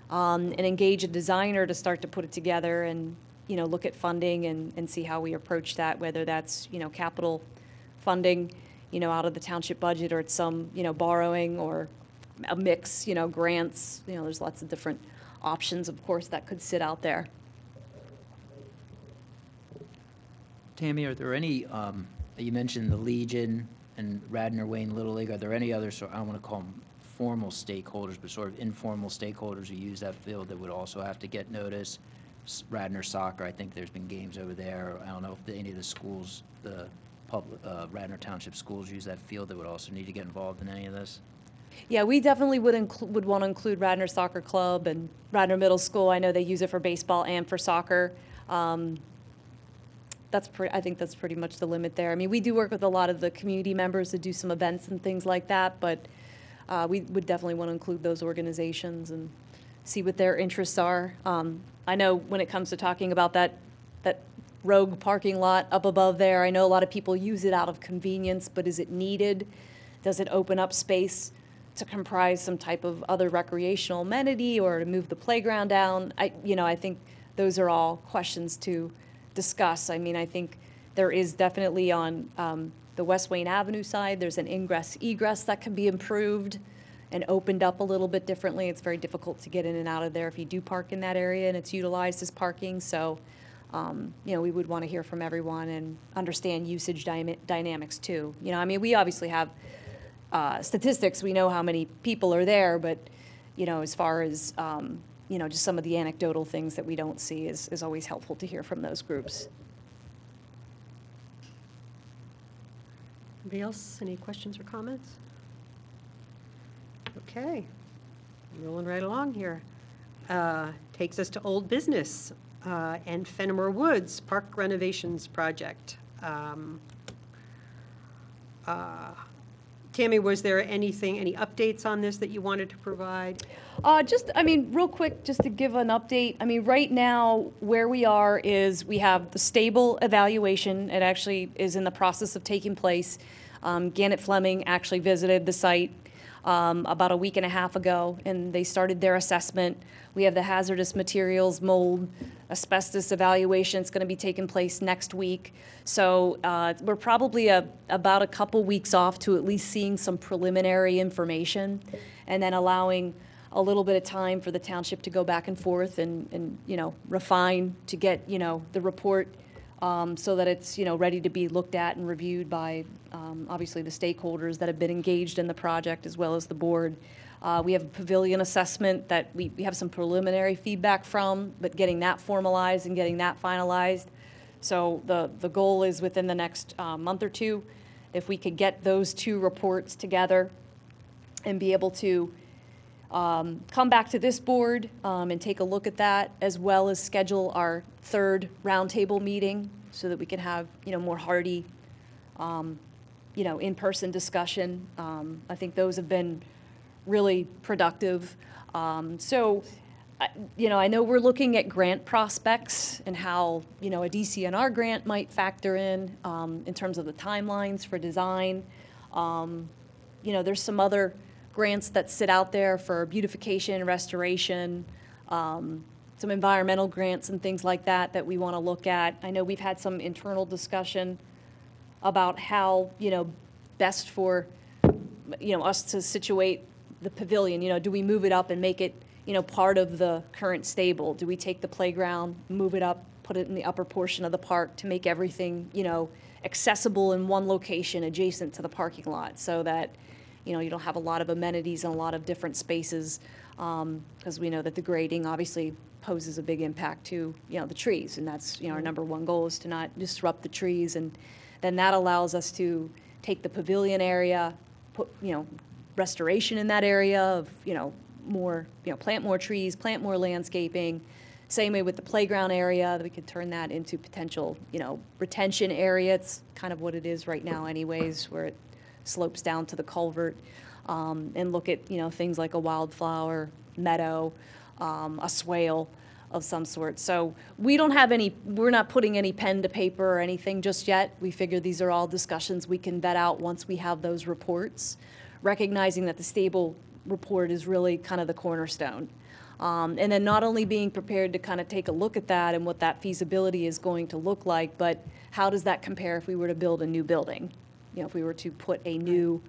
um, and engage a designer to start to put it together and, you know, look at funding and, and see how we approach that, whether that's, you know, capital funding, you know, out of the township budget or it's some, you know, borrowing or a mix, you know, grants, you know, there's lots of different options, of course, that could sit out there. Tammy, are there any, um, you mentioned the Legion and Radnor Wayne Little League, are there any other, sort I don't want to call them formal stakeholders, but sort of informal stakeholders who use that field that would also have to get notice? Radnor Soccer, I think there's been games over there. I don't know if the- any of the schools, the public, uh, Radnor Township schools use that field that would also need to get involved in any of this? Yeah, we definitely would would want to include Radnor Soccer Club and Radnor Middle School. I know they use it for baseball and for soccer. Um, That's pretty, I think that's pretty much the limit there. I mean, we do work with a lot of the community members to do some events and things like that, but uh, we would definitely want to include those organizations and see what their interests are. Um, I know when it comes to talking about that, that rogue parking lot up above there, I know a lot of people use it out of convenience, but is it needed? Does it open up space to comprise some type of other recreational amenity or to move the playground down? I, you know, I think those are all questions to discuss. I mean, I think there is definitely on um, the West Wayne Avenue side, there's an ingress egress that can be improved and opened up a little bit differently. It's very difficult to get in and out of there if you do park in that area and it's utilized as parking. So, um, you know, we would want to hear from everyone and understand usage dyma- dynamics too. You know, I mean, we obviously have uh, statistics, we know how many people are there, but, you know, as far as, um, you know, just some of the anecdotal things that we don't see is, is always helpful to hear from those groups. Anybody else, any questions or comments? Okay, rolling right along here. Uh, Takes us to old business uh, and Fenimore Woods Park renovations project. Um, uh, Tammy, was there anything, any updates on this that you wanted to provide? Uh, just, I mean, real quick, just to give an update, I mean, right now, where we are is we have the stable evaluation. It actually is in the process of taking place. Um, Gannett Fleming actually visited the site um, about a week and a half ago, and they started their assessment. We have the hazardous materials, mold, asbestos evaluation. It's going to be taking place next week. So uh, we're probably a, about a couple weeks off to at least seeing some preliminary information, and then allowing a little bit of time for the township to go back and forth and, and you know, refine to get, you know, the report um, so that it's, you know, ready to be looked at and reviewed by, um, obviously, the stakeholders that have been engaged in the project as well as the board. Uh, We have a pavilion assessment that we, we have some preliminary feedback from, but getting that formalized and getting that finalized. So the, the goal is within the next uh, month or two, if we could get those two reports together and be able to um, come back to this board um, and take a look at that, as well as schedule our third roundtable meeting so that we can have, you know, more hearty, um, you know, in-person discussion. Um, I think those have been really productive. Um, So, I- you know, I know we're looking at grant prospects and how, you know, a DCNR grant might factor in, um, in terms of the timelines for design. Um, You know, there's some other grants that sit out there for beautification, restoration, um, some environmental grants and things like that that we want to look at. I know we've had some internal discussion about how, you know, best for, you know, us to situate the pavilion, you know, do we move it up and make it, you know, part of the current stable? Do we take the playground, move it up, put it in the upper portion of the park to make everything, you know, accessible in one location adjacent to the parking lot so that, you know, you don't have a lot of amenities in a lot of different spaces, um, because we know that the grading obviously poses a big impact to, you know, the trees, and that's, you know, our mm-hmm. number one goal is to not disrupt the trees, and then that allows us to take the pavilion area, put, you know, restoration in that area of, you know, more, you know, plant more trees, plant more landscaping. Same way with the playground area, that we could turn that into potential, you know, retention area. It's kind of what it is right now anyways, where it slopes down to the culvert. Um, and look at, you know, things like a wildflower meadow, um, a swale of some sort. So we don't have any, we're not putting any pen to paper or anything just yet. We figure these are all discussions we can vet out once we have those reports, recognizing that the stable report is really kind of the cornerstone. Um, and then not only being prepared to kind of take a look at that and what that feasibility is going to look like, but how does that compare if we were to build a new building? You know, if we were to put a new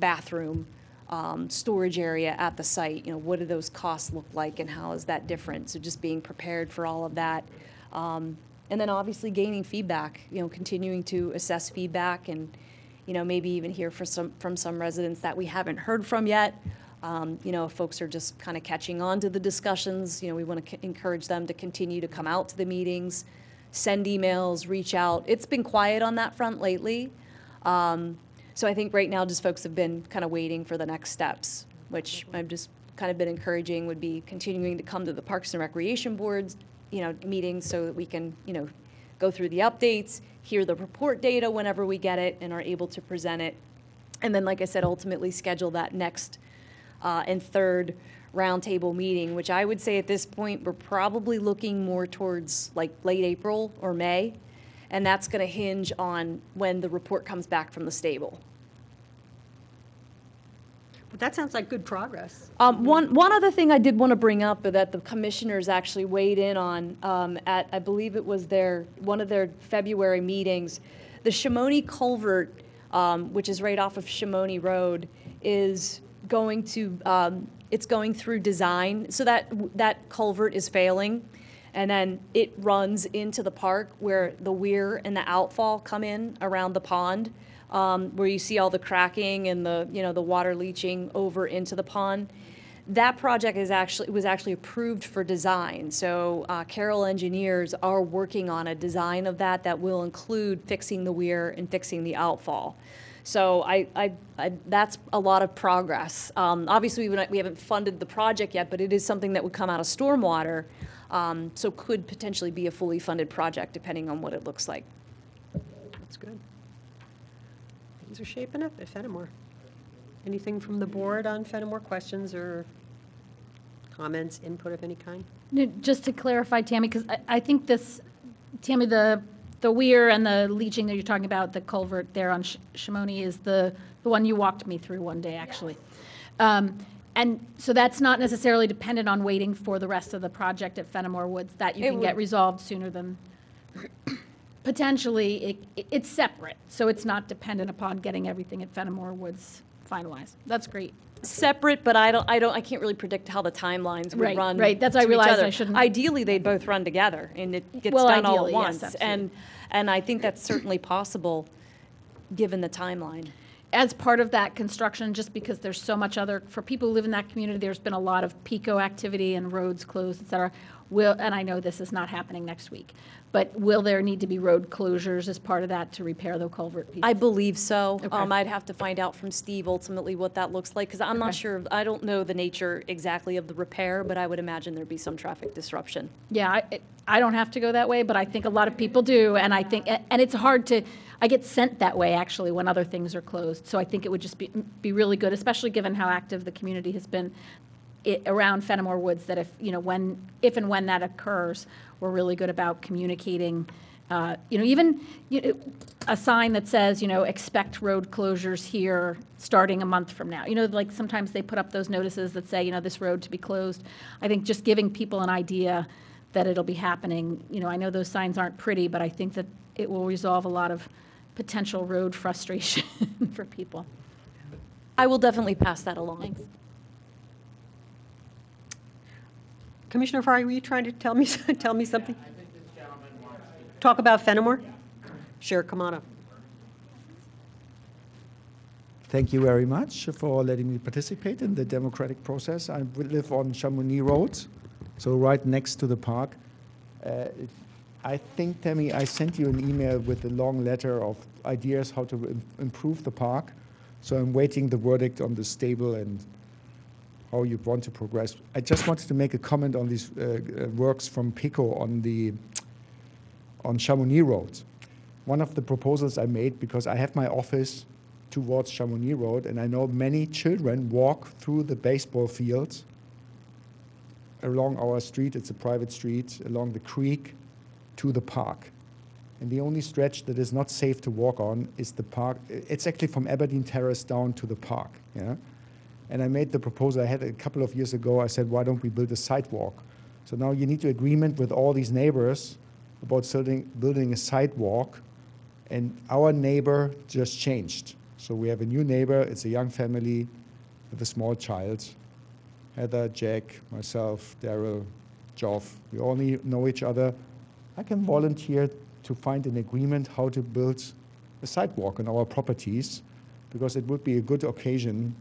bathroom, um, storage area at the site, you know, what do those costs look like and how is that different? So just being prepared for all of that. Um, and then obviously gaining feedback, you know, continuing to assess feedback and, you know, maybe even hear for some, from some residents that we haven't heard from yet. Um, you know, if folks are just kind of catching on to the discussions, you know, we want to encourage them to continue to come out to the meetings, send emails, reach out. It's been quiet on that front lately. Um, so I think right now, just folks have been kind of waiting for the next steps, which I've just kind of been encouraging would be continuing to come to the Parks and Recreation Boards, you know, meetings so that we can, you know, go through the updates, hear the report data whenever we get it and are able to present it. And then, like I said, ultimately schedule that next uh, and third roundtable meeting, which I would say at this point, we're probably looking more towards like late April or May. And that's going to hinge on when the report comes back from the stable. But that sounds like good progress. Um, one, one other thing I did want to bring up that the commissioners actually weighed in on um, at, I believe it was their, one of their February meetings. The Chamounix Culvert, um, which is right off of Chamounix Road, is going to, um, it's going through design. So that, that culvert is failing. And then it runs into the park where the weir and the outfall come in around the pond, um, where you see all the cracking and the, you know, the water leaching over into the pond. That project is actually, was actually approved for design. So uh, Carroll Engineers are working on a design of that that will include fixing the weir and fixing the outfall. So I, I, I, that's a lot of progress. Um, obviously, we, we haven't funded the project yet, but it is something that would come out of stormwater. Um, so could potentially be a fully funded project depending on what it looks like. That's good. Things are shaping up at Fenimore. Anything from the board on Fenimore, questions or comments, input of any kind? No, Just to clarify, Tammy, because I, I think this, Tammy, the, the weir and the leaching that you're talking about, the culvert there on Sh- Chamounix is the, the one you walked me through one day, actually. Um, And so that's not necessarily dependent on waiting for the rest of the project at Fenimore Woods, that you It can get resolved sooner than, <clears throat> potentially, it, it's separate, so it's not dependent upon getting everything at Fenimore Woods finalized. That's great. Separate, but I don't, I don't, I can't really predict how the timelines would Right, run. right. That's why I to each realized I shouldn't- Ideally, they'd both run together and it gets Well, done all ideally, at yes, once. And, and I think that's certainly possible, given the timeline. As part of that construction, just because there's so much other, for people who live in that community, there's been a lot of PECO activity and roads closed, et cetera. Will, and I know this is not happening next week, but will there need to be road closures as part of that to repair the culvert piece? I believe so. Okay. Um, I'd have to find out from Steve ultimately what that looks like, because I'm not Okay. sure, I don't know the nature exactly of the repair, but I would imagine there'd be some traffic disruption. Yeah, I, it- I don't have to go that way, but I think a lot of people do, and I think, and it's hard to, I get sent that way, actually, when other things are closed. So I think it would just be, be really good, especially given how active the community has been i around Fenimore Woods, that if, you know, when, if and when that occurs, we're really good about communicating, uh, you know, even you know, a sign that says, you know, expect road closures here starting a month from now. You know, like sometimes they put up those notices that say, you know, this road to be closed. I think just giving people an idea that it'll be happening, you know, I know those signs aren't pretty, but I think that it will resolve a lot of potential road frustration <laughs> for people. I will definitely pass that along. Thanks. Commissioner Farley, were you trying to tell me, <laughs> tell me something? Talk about Fenimore? Sure, come on up. Thank you very much for letting me participate in the democratic process. I live on Chamounix Road, so right next to the park. Uh, if- I think, Tammy, I sent you an email with a long letter of ideas how to improve the park. So I'm waiting the verdict on the stable and how you want to progress. I just wanted to make a comment on these uh, uh, works from PECO on the on Chamounix Road. One of the proposals I made because I have my office towards Chamounix Road, and I know many children walk through the baseball fields along our street. It's a private street along the creek to the park. And the only stretch that is not safe to walk on is the park. It's actually from Aberdeen Terrace down to the park. Yeah? And I made the proposal I had a couple of years ago. I said, why don't we build a sidewalk? So now you need to agreement with all these neighbors about building, building a sidewalk. And our neighbor just changed. So we have a new neighbor. It's a young family with a small child. Heather, Jack, myself, Daryl, Joff. We all know each other. I can volunteer to find an agreement how to build a sidewalk on our properties because it would be a good occasion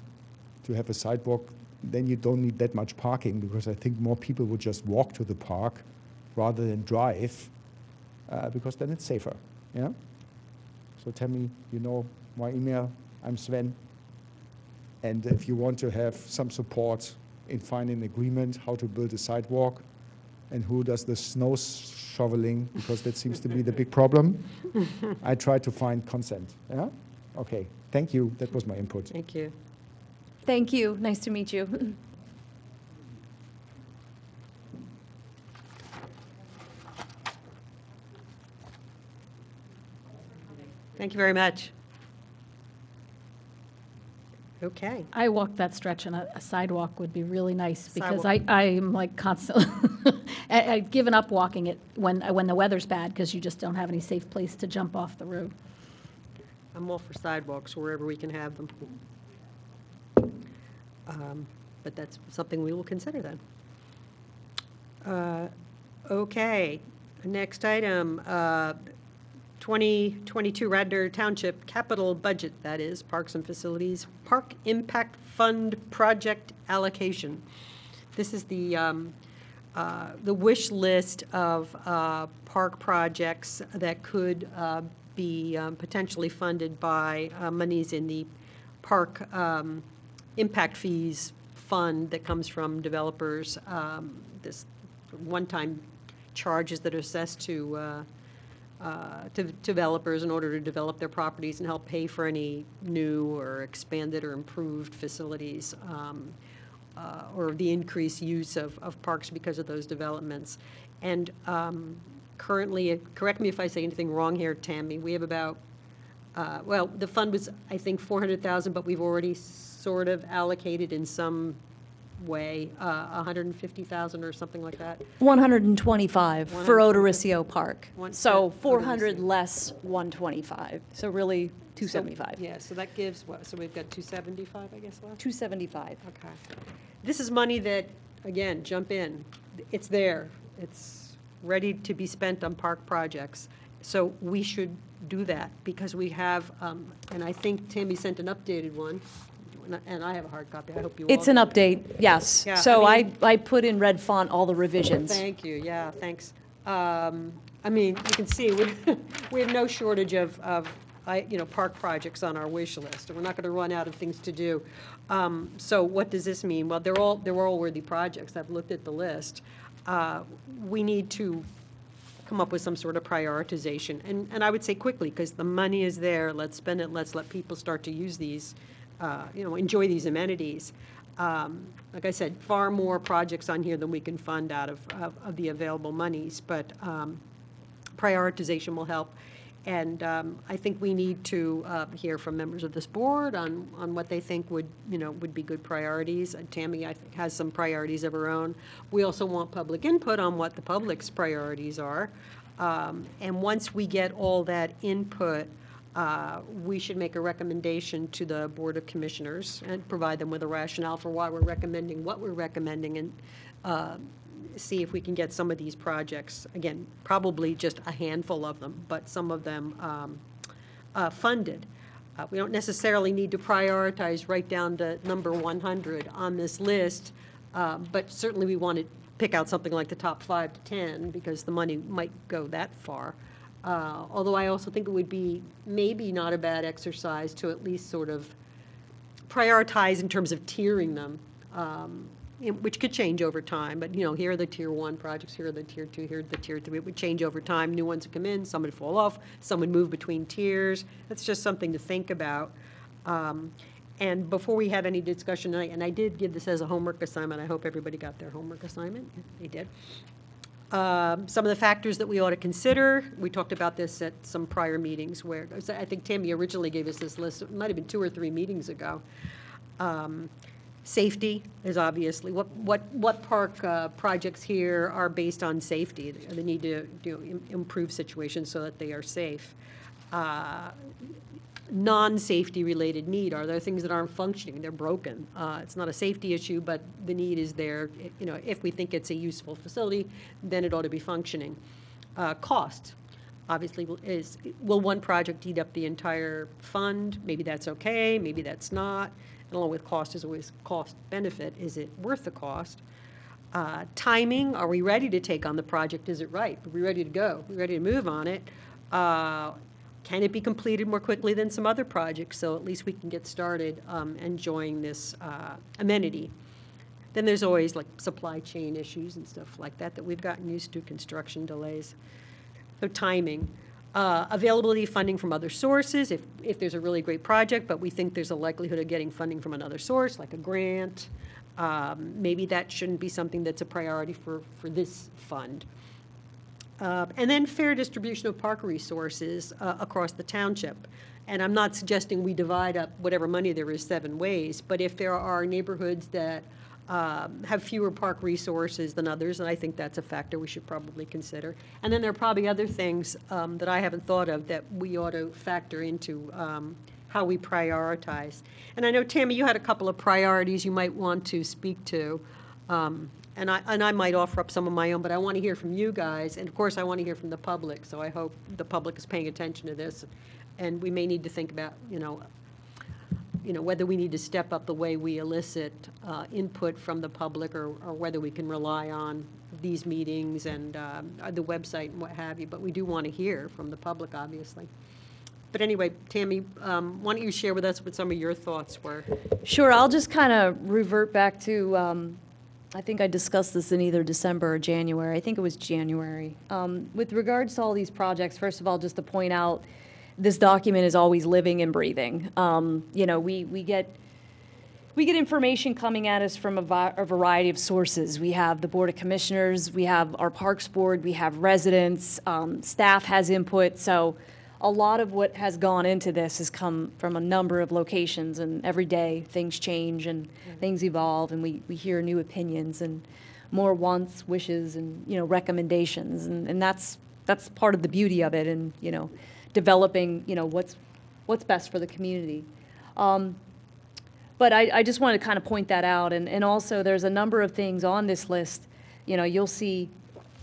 to have a sidewalk. Then you don't need that much parking because I think more people would just walk to the park rather than drive uh, because then it's safer. Yeah? So tell me, you know my email. I'm Sven. And if you want to have some support in finding agreement how to build a sidewalk and who does the snow shoveling, because that seems to be the big problem, I try to find consent. Yeah? Okay. Thank you. That was my input. Thank you. Thank you. Nice to meet you. Thank you very much. Okay. I walk that stretch and a a sidewalk would be really nice because I, I'm like constantly, <laughs> I- I've given up walking it when, when the weather's bad because you just don't have any safe place to jump off the road. I'm all for sidewalks wherever we can have them. Um, But that's something we will consider then. Uh, Okay, next item, uh, 2022 Radnor Township capital budget, that is, Parks and Facilities, Park Impact Fund Project Allocation. This is the, um, uh, the wish list of uh, park projects that could uh, be um, potentially funded by uh, monies in the Park um, Impact Fees Fund that comes from developers, um, this one-time charges that are assessed to uh, uh, to developers in order to develop their properties and help pay for any new or expanded or improved facilities, um, uh, or the increased use of, of parks because of those developments. And um, currently, uh, correct me if I say anything wrong here, Tammy, we have about, uh, well, the fund was, I think, 400,000, but we've already sort of allocated in some way, uh, 150,000 or something like that. 125 for 125. Odorosio Park. One- So yeah, 400 Odorosio. less 125, so really So- 275. Yeah, so that gives, what, so we've got 275, I guess, left? 275. Okay. This is money that, again, jump in, it's there, it's ready to be spent on park projects. So we should do that, because we have, um, and I think Tammy sent an updated one, and I- and I have a hard copy, I hope you all It's an do. update, yes. Yeah, I So I, mean- I put in red font all the revisions. Thank you, yeah, thanks. Um, I mean, you can see, we, <laughs> we have no shortage of, of, I, you know, park projects on our wish list, and we're not gonna run out of things to do. Um, so what does this mean? Well, they're all, they're all worthy projects, I've looked at the list. Uh, we need to come up with some sort of prioritization, and, and I would say quickly, because the money is there, let's spend it, let's let people start to use these, uh, you know, enjoy these amenities. Um, Like I said, far more projects on here than we can fund out of, of, of the available monies, but um, prioritization will help. And um, I think we need to uh, hear from members of this board on, on what they think would, you know, would be good priorities. Tammy, I think, has some priorities of her own. We also want public input on what the public's priorities are. Um, And once we get all that input, uh, we should make a recommendation to the Board of Commissioners and provide them with a rationale for why we're recommending what we're recommending and uh, see if we can get some of these projects, again, probably just a handful of them, but some of them um, uh, funded. Uh, We don't necessarily need to prioritize right down to number 100 on this list, uh, but certainly we want to pick out something like the top five to 10, because the money might go that far. Uh, Although I also think it would be maybe not a bad exercise to at least sort of prioritize in terms of tiering them, um, which could change over time, but, you know, here are the tier one projects, here are the tier two, here are the tier three, it would change over time, new ones would come in, some would fall off, some would move between tiers, that's just something to think about. Um, And before we have any discussion tonight, and I did give this as a homework assignment, I hope everybody got their homework assignment, they did. Um, Some of the factors that we ought to consider, we talked about this at some prior meetings where, I think Tammy originally gave us this list, it might have been two or three meetings ago. Um, Safety is obviously, what, what, what park uh, projects here are based on safety? The need to, you know, im- improve situations so that they are safe. Uh, non-safety related need? Are there things that aren't functioning, they're broken? Uh, It's not a safety issue, but the need is there. You know, if we think it's a useful facility, then it ought to be functioning. Uh, Cost, obviously, will- is, will one project eat up the entire fund? Maybe that's okay, maybe that's not. And along with cost is always cost benefit. Is it worth the cost? Uh, Timing, are we ready to take on the project? Is it right? Are we ready to go? Are we ready to move on it? Uh, Can it be completed more quickly than some other projects, so at least we can get started um, enjoying this uh, amenity? Then there's always like supply chain issues and stuff like that that we've gotten used to, construction delays. So timing. Uh, Availability of funding from other sources, if, if there's a really great project, but we think there's a likelihood of getting funding from another source, like a grant, um, maybe that shouldn't be something that's a priority for, for this fund. Uh, And then fair distribution of park resources uh, across the township. And I'm not suggesting we divide up whatever money there is seven ways, but if there are neighborhoods that um, have fewer park resources than others, and I think that's a factor we should probably consider. And then there are probably other things um, that I haven't thought of that we ought to factor into um, how we prioritize. And I know, Tammy, you had a couple of priorities you might want to speak to. Um, And I, and I might offer up some of my own, but I want to hear from you guys, and of course, I want to hear from the public, so I hope the public is paying attention to this. And we may need to think about, you know, you know, whether we need to step up the way we elicit uh, input from the public, or, or whether we can rely on these meetings and uh, the website and what have you, but we do want to hear from the public, obviously. But anyway, Tammy, um, why don't you share with us what some of your thoughts were? Sure, I'll just kind of revert back to, um, I think I discussed this in either December or January. I think it was January. Um, With regards to all these projects, first of all, just to point out, this document is always living and breathing. Um, You know, we, we get, we get information coming at us from a, vi- a variety of sources. We have the Board of Commissioners, we have our Parks Board, we have residents, um, staff has input. So a lot of what has gone into this has come from a number of locations, and every day things change and things evolve, and we, we hear new opinions and more wants, wishes, and you know recommendations, and, and that's that's part of the beauty of it, and you know developing you know what's what's best for the community. Um, but I, I just wanted to kind of point that out. And, and also, there's a number of things on this list. You know, you'll see,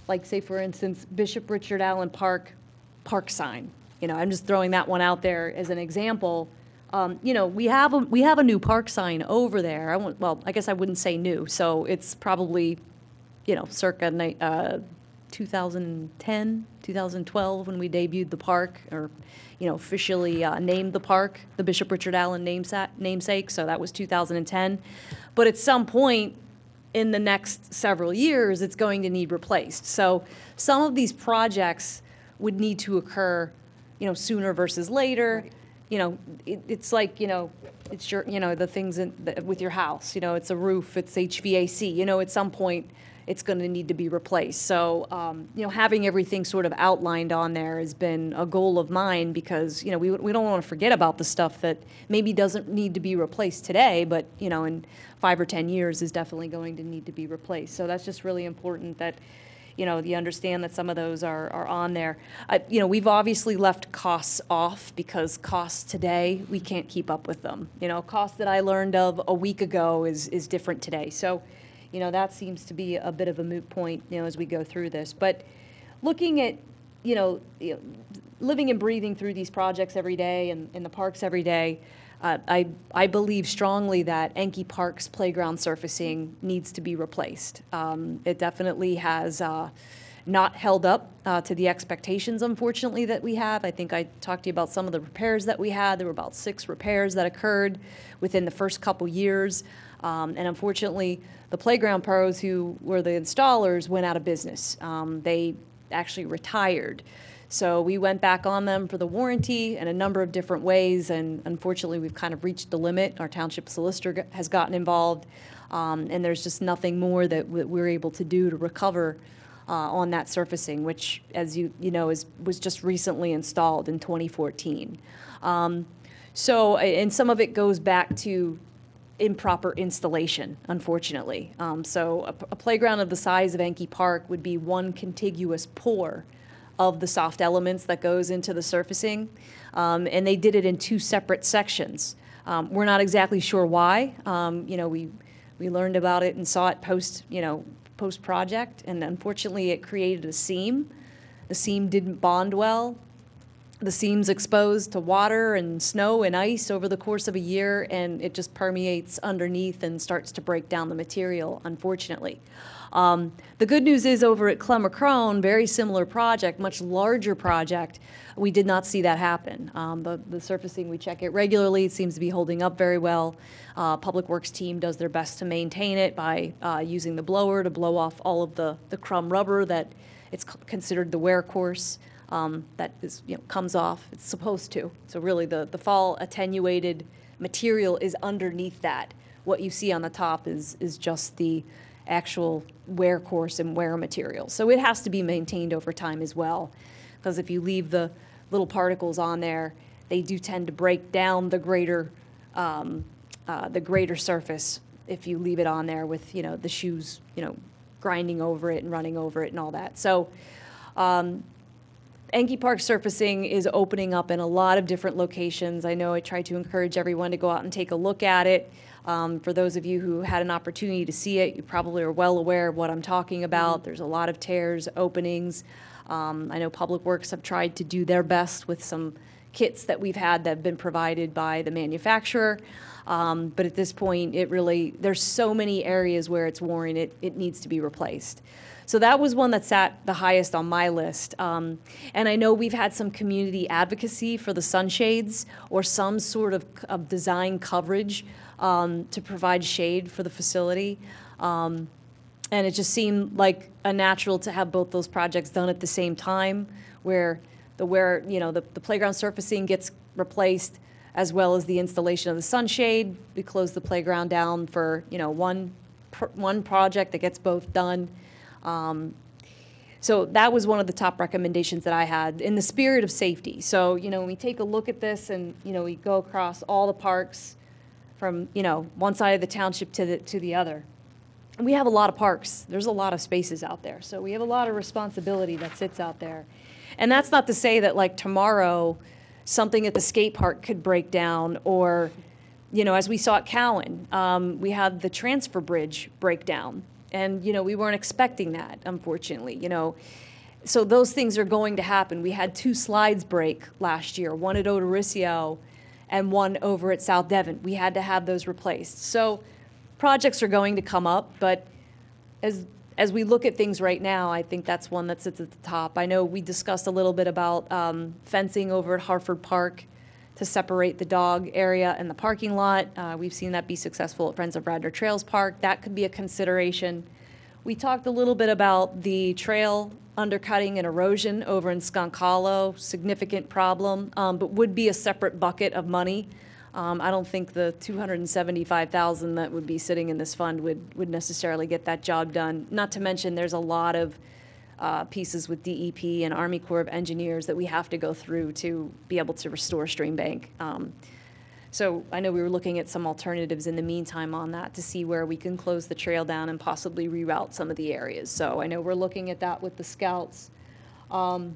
like, say, for instance, Bishop Richard Allen Park, park sign. You know, I'm just throwing that one out there as an example. Um, you know, we have a, we have a new park sign over there. I won't, well, I guess I wouldn't say new. So it's probably, you know, circa uh, 2010, 2012 when we debuted the park, or you know, officially uh, named the park the Bishop Richard Allen namesa- namesake. So that was 2010. But at some point in the next several years, it's going to need replaced. So some of these projects would need to occur, you know, sooner versus later. You know, it, it's like, you know, it's your, you know, the things in, the, with your house, you know, it's a roof, it's HVAC, you know, at some point, it's going to need to be replaced. So, um, you know, having everything sort of outlined on there has been a goal of mine because, you know, we, we don't want to forget about the stuff that maybe doesn't need to be replaced today, but, you know, in five or 10 years is definitely going to need to be replaced. So that's just really important that, you know, you understand that some of those are, are on there. Uh, you know, we've obviously left costs off because costs today, we can't keep up with them. You know, costs that I learned of a week ago is, is different today. So, you know, that seems to be a bit of a moot point, you know, as we go through this. But looking at, you know, you know, living and breathing through these projects every day and in the parks every day, I, I believe strongly that Encke Park's playground surfacing needs to be replaced. Um, It definitely has uh, not held up uh, to the expectations, unfortunately, that we have. I think I talked to you about some of the repairs that we had. There were about six repairs that occurred within the first couple years. Um, And unfortunately, the playground pros who were the installers went out of business. Um, They actually retired. So we went back on them for the warranty in a number of different ways, and unfortunately, we've kind of reached the limit. Our township solicitor has gotten involved, um, and there's just nothing more that we're able to do to recover uh, on that surfacing, which, as you, you know, is, was just recently installed in 2014. Um, So, and some of it goes back to improper installation, unfortunately. Um, so a, a playground of the size of Encke Park would be one contiguous pour of the soft elements that goes into the surfacing. Um, and they did it in two separate sections. Um, we're not exactly sure why. Um, you know, we, we learned about it and saw it post, you know, post-project, and unfortunately, it created a seam. The seam didn't bond well the seam's exposed to water and snow and ice over the course of a year, and it just permeates underneath and starts to break down the material, unfortunately. Um, the good news is over at Clem Macrone, very similar project, much larger project, we did not see that happen. Um, the, the surfacing, we check it regularly, it seems to be holding up very well. Uh, Public Works team does their best to maintain it by uh, using the blower to blow off all of the, the crumb rubber that it's considered the wear course um, that is, you know, comes off. It's supposed to. So really, the, the fall attenuated material is underneath that. What you see on the top is, is just the actual wear course and wear material. So it has to be maintained over time as well. Because if you leave the little particles on there, they do tend to break down the greater, um, uh, the greater surface if you leave it on there with, you know, the shoes, you know, grinding over it and running over it and all that. So, um, Encke Park surfacing is opening up in a lot of different locations. I know I try to encourage everyone to go out and take a look at it. Um, for those of you who had an opportunity to see it, you probably are well aware of what I'm talking about. There's a lot of tears, openings. Um, I know Public Works have tried to do their best with some kits that we've had that have been provided by the manufacturer. Um, but at this point, it really, there's so many areas where it's worn, it, it needs to be replaced. So that was one that sat the highest on my list. Um, and I know we've had some community advocacy for the sunshades or some sort of, of design coverage um, to provide shade for the facility. Um, and it just seemed like a natural to have both those projects done at the same time, where the where you know the, the playground surfacing gets replaced as well as the installation of the sunshade. We close the playground down for you know one pr- one project that gets both done. Um, so that was one of the top recommendations that I had in the spirit of safety. So you know when we take a look at this and you know we go across all the parks from you know one side of the township to the to the other we have a lot of parks. There's a lot of spaces out there. So we have a lot of responsibility that sits out there. And that's not to say that like tomorrow, something at the skate park could break down or, you know, as we saw at Cowan, um, we had the transfer bridge break down. And, you know, we weren't expecting that, unfortunately, you know. So those things are going to happen. We had two slides break last year, one at Odoricio and one over at South Devon. We had to have those replaced. So projects are going to come up, but as, as we look at things right now, I think that's one that sits at the top. I know we discussed a little bit about um, fencing over at Harford Park to separate the dog area and the parking lot. Uh, We've seen that be successful at Friends of Radnor Trails Park. That could be a consideration. We talked a little bit about the trail undercutting and erosion over in Skunk Hollow, significant problem, um, but would be a separate bucket of money. Um, I don't think the 275,000 that would be sitting in this fund would, would necessarily get that job done. Not to mention, there's a lot of uh, pieces with DEP and Army Corps of Engineers that we have to go through to be able to restore Stream Bank. Um, so I know we were looking at some alternatives in the meantime on that to see where we can close the trail down and possibly reroute some of the areas. So I know we're looking at that with the scouts. Um,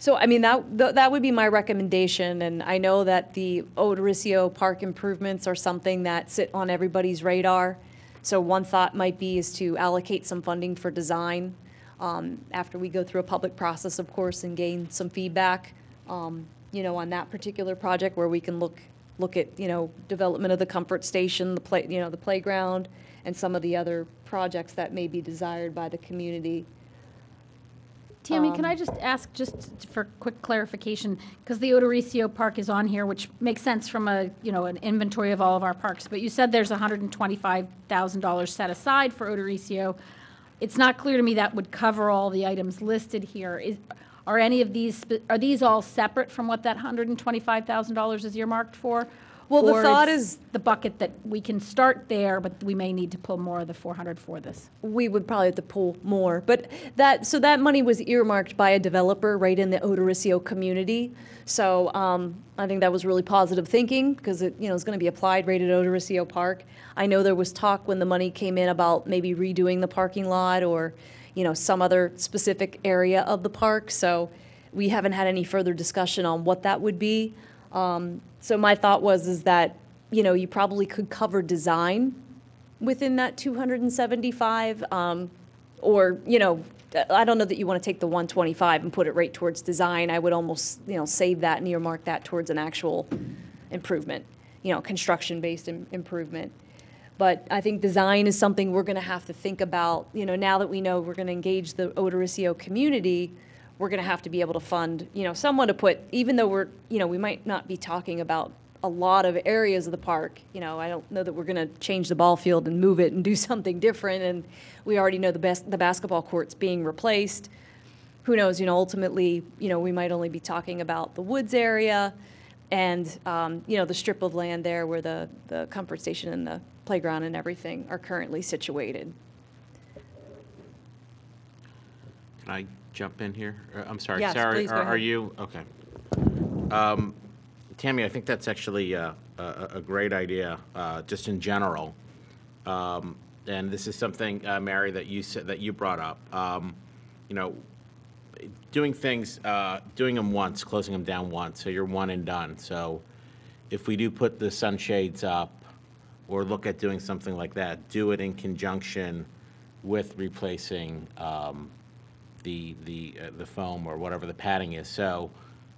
So, I mean, that, th- that would be my recommendation, and I know that the Odoricio Park improvements are something that sit on everybody's radar. So one thought might be is to allocate some funding for design um, after we go through a public process, of course, and gain some feedback, um, you know, on that particular project where we can look, look at, you know, development of the comfort station, the play, you know, the playground, and some of the other projects that may be desired by the community. Tammy, Um, can I just ask, just for quick clarification, because the Odoricio Park is on here, which makes sense from a, you know, an inventory of all of our parks, but you said there's $125,000 set aside for Odoricio. It's not clear to me that would cover all the items listed here. Is, are any of these, are these all separate from what that $125,000 is earmarked for? Well, the thought is- The bucket that we can start there, but we may need to pull more of the 400 for this. we would probably have to pull more. But that, so that money was earmarked by a developer right in the Odoricio community. So um, I think that was really positive thinking because it, you know, is going to be applied right at Odoricio Park. I know there was talk when the money came in about maybe redoing the parking lot or, you know, some other specific area of the park. So we haven't had any further discussion on what that would be. Um, So my thought was, is that, you know, you probably could cover design within that 275, um, or, you know, I don't know that you want to take the 125 and put it right towards design. I would almost, you know, save that and earmark that towards an actual improvement, you know, construction-based im- improvement. But I think design is something we're going to have to think about, you know, now that we know we're going to engage the Odoricio community, we're going to have to be able to fund, you know, someone to put, even though we're, you know, we might not be talking about a lot of areas of the park, you know, I don't know that we're going to change the ball field and move it and do <laughs> something different, and we already know the best, the basketball court's being replaced. Who knows, you know, ultimately, you know, we might only be talking about the woods area and, um, you know, the strip of land there where the, the comfort station and the playground and everything are currently situated. Can I jump in here? Uh, I'm sorry, Yes, Sarah, please go are are ahead. you, okay. Um, Tammy, I think that's actually uh, a a- a great idea, uh, just in general. Um, And this is something, uh, Mary, that you said, that you brought up. Um, You know, doing things, uh, doing them once, closing them down once, so you're one and done. So if we do put the sunshades up or look at doing something like that, do it in conjunction with replacing um, the, the, uh, the foam or whatever the padding is. So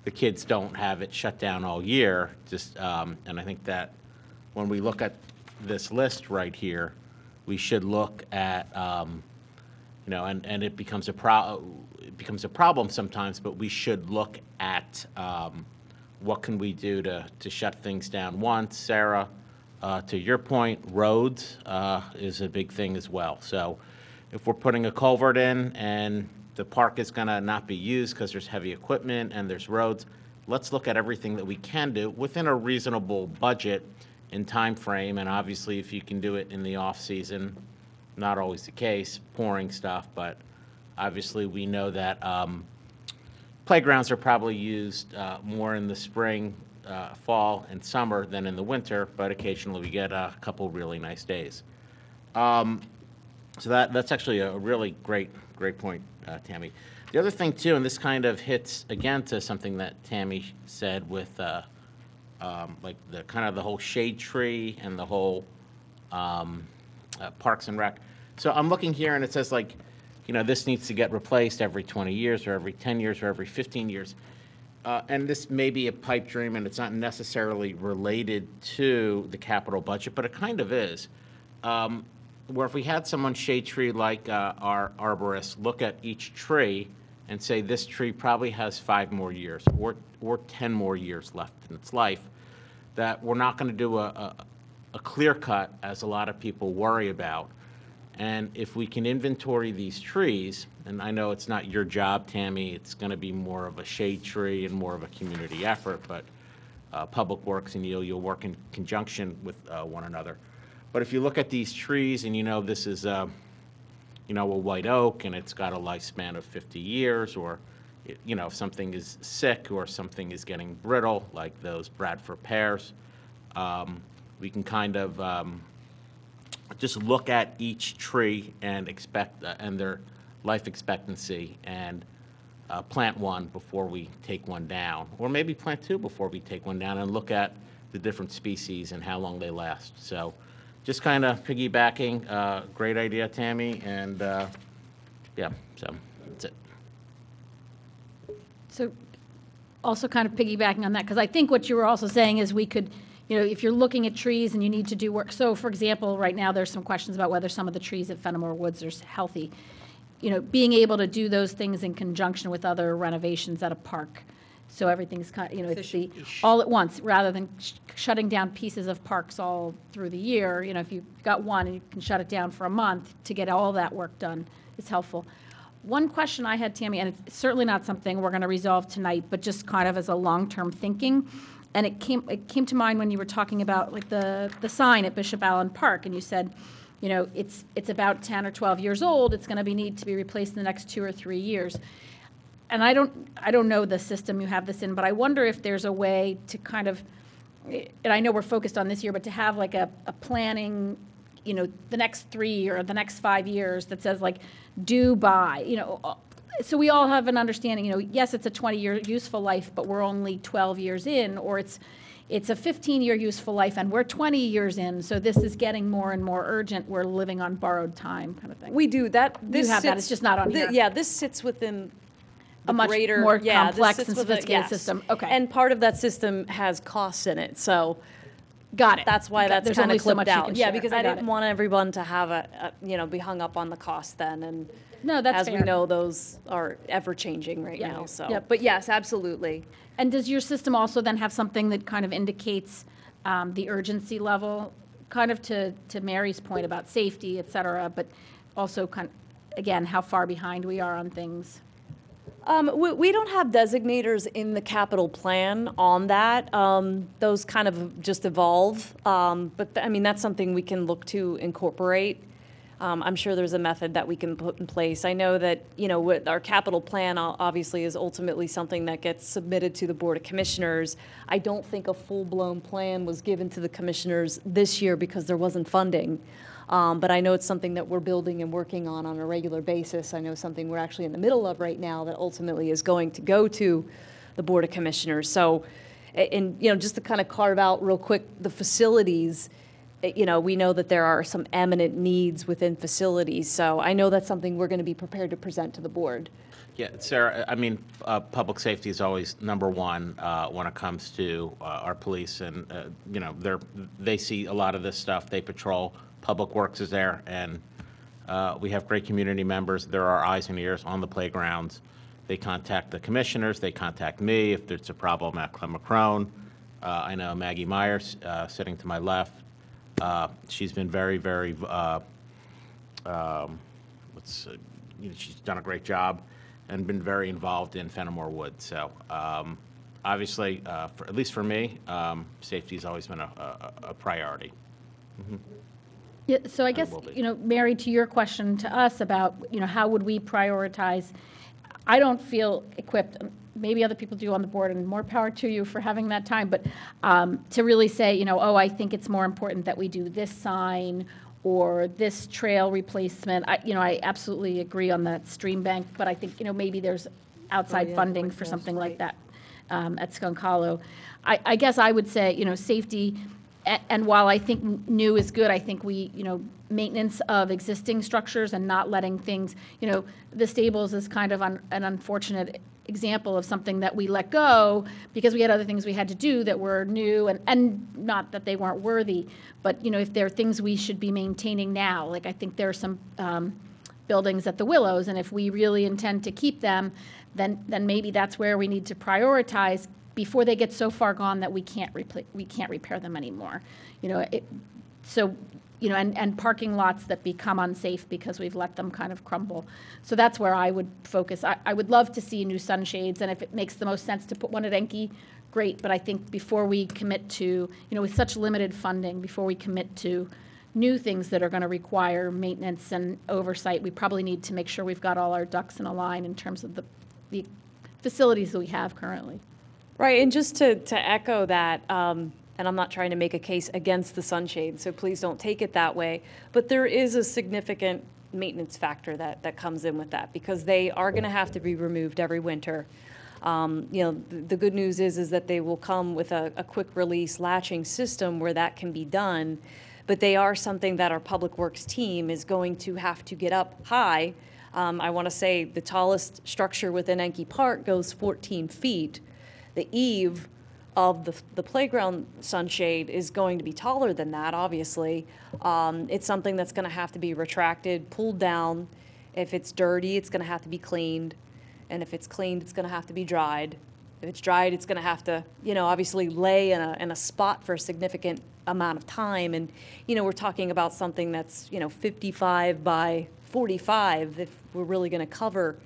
the kids don't have it shut down all year, just, um, and I think that when we look at this list right here, we should look at, um, you know, and, and it becomes a pro, it becomes a problem sometimes, but we should look at, um, what can we do to, to shut things down once. Sarah, uh, to your point, roads, uh, is a big thing as well. So if we're putting a culvert in and the park is gonna not be used because there's heavy equipment and there's roads, let's look at everything that we can do within a reasonable budget and time frame. And obviously, if you can do it in the off-season, not always the case, pouring stuff, but obviously, we know that um, playgrounds are probably used uh, more in the spring, uh, fall, and summer than in the winter, but occasionally we get a couple really nice days. Um, So that, that's actually a really great, great point, uh, Tammy. The other thing too, and this kind of hits again to something that Tammy said with, uh, um, like the, kind of the whole shade tree and the whole um, uh, Parks and Rec. So I'm looking here and it says like, you know, this needs to get replaced every 20 years or every 10 years or every 15 years. Uh, And this may be a pipe dream and it's not necessarily related to the capital budget, but it kind of is. Um, Where if we had someone shade tree like uh, our arborist, look at each tree and say, this tree probably has five more years or, or 10 more years left in its life, that we're not going to do a, a, a clear cut, as a lot of people worry about. And if we can inventory these trees, and I know it's not your job, Tammy, it's going to be more of a shade tree and more of a community effort, but uh, Public Works and you, you'll work in conjunction with uh, one another. But if you look at these trees and you know this is, uh, you know, a white oak and it's got a lifespan of 50 years, or, you know, if something is sick or something is getting brittle, like those Bradford pears, um, we can kind of um, just look at each tree and expect, uh, and their life expectancy, and uh, plant one before we take one down, or maybe plant two before we take one down, and look at the different species and how long they last. So just kind of piggybacking, uh, great idea, Tammy, and, uh, yeah, so, that's it. So also kind of piggybacking on that, because I think what you were also saying is we could, you know, if you're looking at trees and you need to do work, so for example, right now, there's some questions about whether some of the trees at Fenimore Woods are healthy. You know, being able to do those things in conjunction with other renovations at a park so everything's kind, you know, it's the, all at once, rather than sh- shutting down pieces of parks all through the year, you know, if you've got one and you can shut it down for a month to get all that work done is helpful. One question I had, Tammy, and it's certainly not something we're going to resolve tonight, but just kind of as a long-term thinking, and it came, it came to mind when you were talking about like the, the sign at Bishop Allen Park, and you said, you know, it's, it's about 10 or 12 years old, it's going to be, need to be replaced in the next two or three years. And I don't, I don't know the system you have this in, but I wonder if there's a way to kind of, and I know we're focused on this year, but to have like a, a planning, you know, the next three or the next five years that says like, do buy, you know, uh, so we all have an understanding, you know, yes, it's a 20-year useful life, but we're only 12 years in, or it's, it's a 15-year useful life and we're 20 years in, so this is getting more and more urgent, we're living on borrowed time kind of thing. We do, that, this have that, it's just not on the- here. Yeah, this sits within A much greater- more yeah, complex and sophisticated yes. system. Okay. And part of that system has costs in it, so Got it. that's why Got- that's kind of so clipped much you out. Yeah, share. because I I didn't it. want everyone to have a, a- you know, be hung up on the cost then, and No, that's as we know, those are ever-changing right Yeah. now, so. Yep. But yes, absolutely. And does your system also then have something that kind of indicates um, the urgency level? Kind of to, to Mary's point about safety, et cetera, but also kind, again, how far behind we are on things? Um, we, we don't have designators in the capital plan on that. Um, those kind of just evolve. Um, but, th- I mean, that's something we can look to incorporate. Um, I'm sure there's a method that we can put in place. I know that, you know, with our capital plan obviously is ultimately something that gets submitted to the Board of Commissioners. I don't think a full-blown plan was given to the commissioners this year because there wasn't funding. Um, But I know it's something that we're building and working on on a regular basis. I know something we're actually in the middle of right now that ultimately is going to go to the Board of Commissioners. So, and, you know, just to kind of carve out real quick, the facilities, eh, you know, we know that there are some eminent needs within facilities. So I know that's something we're going to be prepared to present to the board. Yeah, Sarah, I mean, uh, public safety is always number one uh, when it comes to uh, our police, and, uh, you know, they're, they see a lot of this stuff, they patrol, Public Works is there, and uh, we have great community members, there are eyes and ears on the playgrounds. They contact the commissioners, they contact me if there's a problem at Clem Macrone. Uh I know Maggie Myers, uh, sitting to my left, uh, she's been very, very uh, um, you know, she's done a great job and been very involved in Fenimore Wood. So um, obviously, uh, for, at least for me, um, has always been a, a, a priority. Yeah, so I guess, will be. you know, Mary, to your question to us about, you know, how would we prioritize? I don't feel equipped, maybe other people do on the board, and more power to you for having that time, but um, to really say, you know, oh, I think it's more important that we do this sign or this trail replacement. I, you know, I absolutely agree on that stream bank, but I think, you know, maybe there's outside yeah, funding like for this, something like right. that um, at Skunk Hollow. I, I guess I would say, you know, safety, a- and while I think new is good, I think we, you know, maintenance of existing structures and not letting things, you know, the stables is kind of un- an unfortunate example of something that we let go because we had other things we had to do that were new and, and not that they weren't worthy, but, you know, if there are things we should be maintaining now, like I think there are some, um, buildings at the Willows, and if we really intend to keep them, then, then maybe that's where we need to prioritize before they get so far gone that we can't repla we can't repair them anymore. You know, it, so, you know, and, and parking lots that become unsafe because we've let them kind of crumble. So that's where I would focus. I, I would love to see new sunshades, and if it makes the most sense to put one at Encke, great, but I think before we commit to, you know, with such limited funding, before we commit to new things that are going to require maintenance and oversight, we probably need to make sure we've got all our ducks in a line in terms of the, the facilities that we have currently. Right, and just to, to echo that, um, and I'm not trying to make a case against the sunshade, so please don't take it that way, but there is a significant maintenance factor that, that comes in with that, because they are gonna have to be removed every winter. Um, you know, the, the good news is, is that they will come with a, a quick release latching system where that can be done, but they are something that our Public Works team is going to have to get up high Um, I want to say the tallest structure within Encke Park goes 14 feet. The eave of the, the playground sunshade is going to be taller than that, obviously. Um, it's something that's going to have to be retracted, pulled down. If it's dirty, it's going to have to be cleaned. And if it's cleaned, it's going to have to be dried. If it's dried, it's going to have to, you know, obviously lay in a, in a spot for a significant amount of time. And, you know, we're talking about something that's, you know, 55 by 45 if we're really going to cover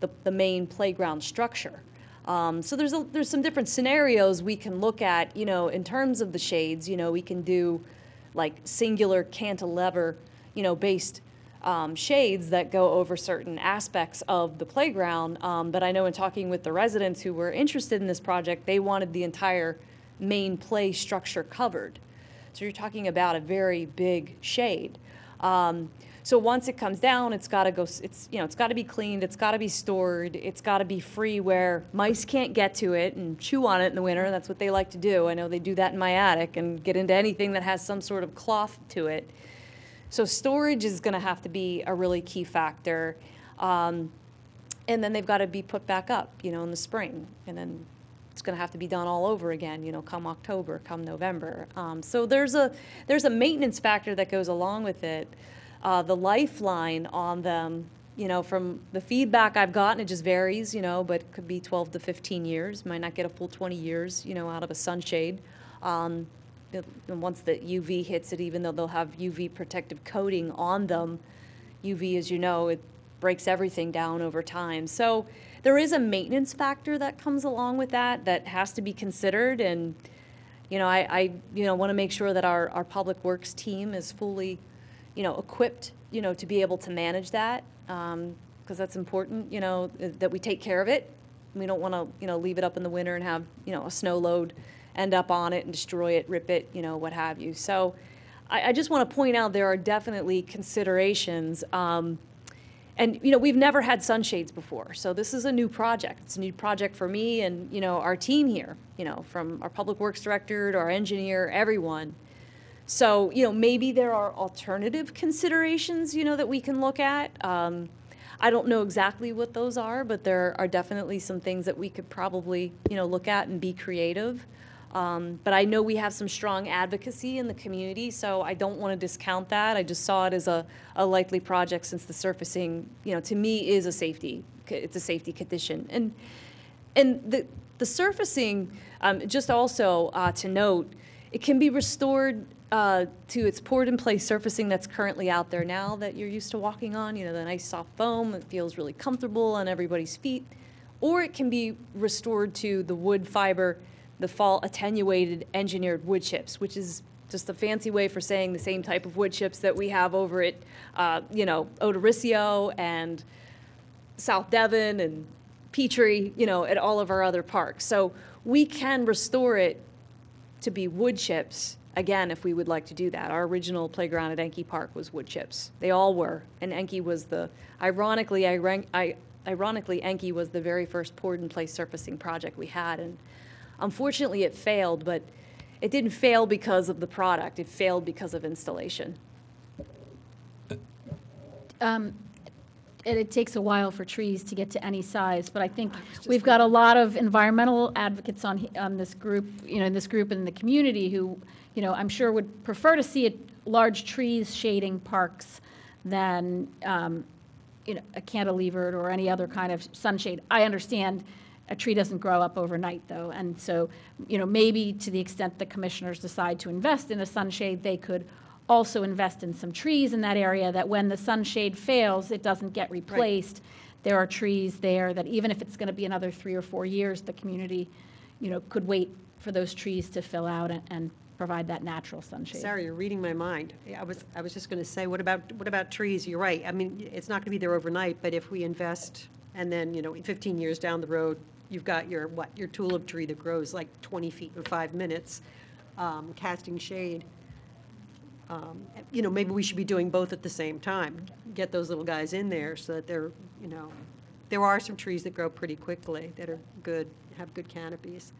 the, the main playground structure. Um, so there's a, there's some different scenarios we can look at, you know, in terms of the shades, you know, we can do like singular cantilever, you know, based um, shades that go over certain aspects of the playground. Um, but I know in talking with the residents who were interested in this project, they wanted the entire main play structure covered. So you're talking about a very big shade. Um, so once it comes down, it's got to go. It's you know, it's got to be cleaned. It's got to be stored. It's got to be free where mice can't get to it and chew on it in the winter. That's what they like to do. I know they do that in my attic and get into anything that has some sort of cloth to it. So storage is going to have to be a really key factor. Um, and then they've got to be put back up, you know, in the spring. And then it's going to have to be done all over again, you know, come October, come November. Um, so there's a there's a maintenance factor that goes along with it. Uh, the lifeline on them, you know, from the feedback I've gotten, it just varies, you know, but could be 12 to 15 years. Might not get a full 20 years, you know, out of a sunshade. Um, once the UV hits it, even though they'll have UV protective coating on them, UV, as you know, it breaks everything down over time. So there is a maintenance factor that comes along with that that has to be considered. And, you know, I, I you know, want to make sure that our, our public works team is fully, you know, equipped, you know, to be able to manage that. Because that's important, you know, that we take care of it. We don't want to, you know, leave it up in the winter and have, you know, a snow load end up on it and destroy it, rip it, you know, what have you. So I, I just want to point out there are definitely considerations. Um, and, you know, we've never had sunshades before, so this is a new project. It's a new project for me and, you know, our team here, you know, from our public works director to our engineer, everyone. So, you know, maybe there are alternative considerations, you know, that we can look at. Um, I don't know exactly what those are, but there are definitely some things that we could probably, you know, look at and be creative. Um, but I know we have some strong advocacy in the community, so I don't want to discount that. I just saw it as a, a likely project since the surfacing, you know, to me is a safety, it's a safety condition. And, and the, the surfacing, um, just also uh, to note, it can be restored uh, to its poured in place surfacing that's currently out there now that you're used to walking on, you know, the nice soft foam that feels really comfortable on everybody's feet. Or it can be restored to the wood fiber, the fall attenuated engineered wood chips, which is just a fancy way for saying the same type of wood chips that we have over at, uh, you know, Odorisio and South Devon and Petrie, you know, at all of our other parks. So we can restore it to be wood chips, again, if we would like to do that. Our original playground at Encke Park was wood chips. They all were, and Encke was the, ironically, I, rank- I, ironically, Encke was the very first poured-in-place surfacing project we had, and unfortunately, it failed, but it didn't fail because of the product, it failed because of installation. Um, And it takes a while for trees to get to any size, but I think we've got a lot of environmental advocates on, on this group, you know, in this group and in the community who, you know, I'm sure would prefer to see it, large trees shading parks than, um, you know, a cantilevered or any other kind of sunshade. I understand a tree doesn't grow up overnight, though, and so, you know, maybe to the extent the commissioners decide to invest in a sunshade, they could also invest in some trees in that area, that when the sunshade fails, it doesn't get replaced. There are trees there that even if it's going to be another three or four years, the community, you know, could wait for those trees to fill out and- and provide that natural sunshade. Sarah, you're reading my mind. I was, I was just going to say, what about, what about trees? You're right. I mean, it's not going to be there overnight, but if we invest, and then, you know, 15 years down the road, you've got your, what, your tulip tree that grows like 20 feet in five minutes, um, casting shade. Um, You know, maybe we should be doing both at the same time. Get those little guys in there so that they're, you know, there are some trees that grow pretty quickly that are good, have good canopies.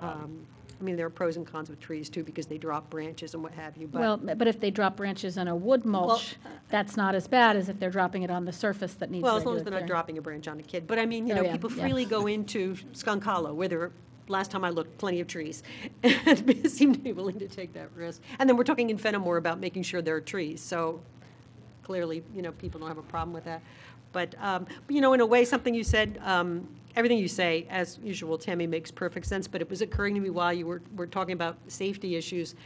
Um, I mean, there are pros and cons with trees too, because they drop branches and what have you, but. Well, but if they drop branches on a wood mulch, that's not as bad as if they're dropping it on the surface that needs Well, as long as they're not dropping a branch on a kid. But I mean, you Oh, know, yeah, people yeah. freely go into Skunk Hollow, where there, are- last time I looked, plenty of trees. <laughs> And <laughs> seem to be willing to take that risk. And then we're talking in Fenimore about making sure there are trees, so clearly, you know, people don't have a problem with that. But, um, you know, in a way, something you said, um, everything you say, as usual, Tammy, makes perfect sense, but it was occurring to me while you were, were talking about safety issues.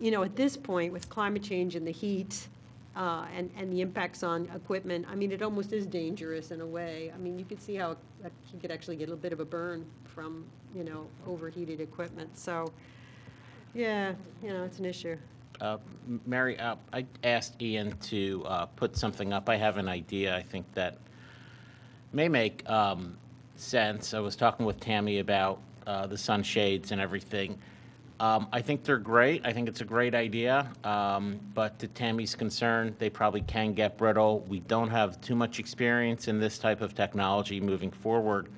You know, at this point, with climate change and the heat, uh, and, and the impacts on equipment, I mean, it almost is dangerous in a way. I mean, you could see how you could actually get a bit of a burn from, you know, overheated equipment. So, yeah, you know, it's an issue. Uh, Mary, uh, I asked Ian to uh, put something up. I have an idea, I think that may make um, sense. I was talking with Tammy about uh, the sunshades and everything. Um, I think they're great. I think it's a great idea. Um, But to Tammy's concern, they probably can get brittle. We don't have too much experience in this type of technology moving forward.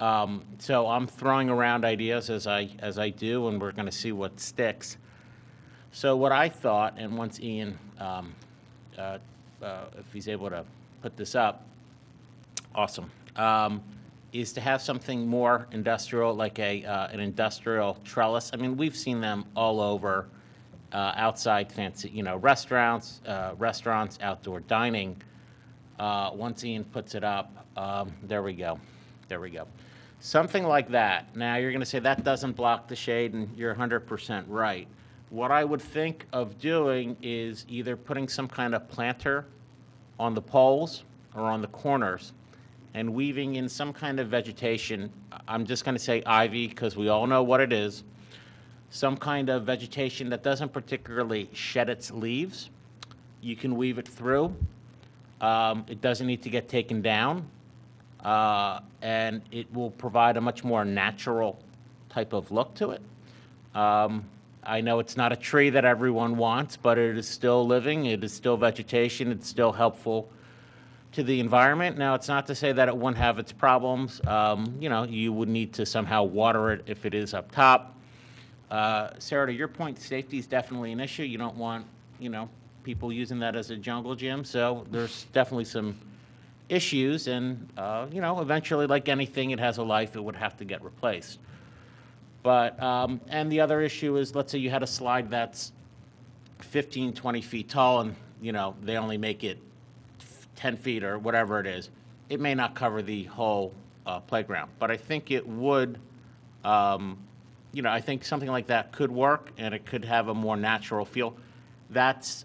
Um, So I'm throwing around ideas as I, as I do, and we're going to see what sticks. So what I thought, and once Ian, um, uh, uh, if he's able to put this up, awesome, um, is to have something more industrial, like a, uh, an industrial trellis. I mean, we've seen them all over, uh, outside fancy, you know, restaurants, uh, restaurants, outdoor dining. Uh, Once Ian puts it up, um, there we go, there we go. Something like that. Now, you're going to say that doesn't block the shade, and you're 100% right. What I would think of doing is either putting some kind of planter on the poles or on the corners and weaving in some kind of vegetation. I'm just going to say ivy because we all know what it is. Some kind of vegetation that doesn't particularly shed its leaves. You can weave it through. Um, It doesn't need to get taken down. uh, And it will provide a much more natural type of look to it. Um, I know it's not a tree that everyone wants, but it is still living, it is still vegetation, it's still helpful to the environment. Now, it's not to say that it won't have its problems. Um, You know, you would need to somehow water it if it is up top. Uh, Sarah, to your point, safety is definitely an issue. You don't want, you know, people using that as a jungle gym, so there's definitely some issues, and, uh, you know, eventually, like anything, it has a life, it would have to get replaced. But, um, and the other issue is, let's say you had a slide that's 15, 20 feet tall, and, you know, they only make it 10 feet or whatever it is, it may not cover the whole uh, playground. But I think it would, um, you know, I think something like that could work, and it could have a more natural feel. That's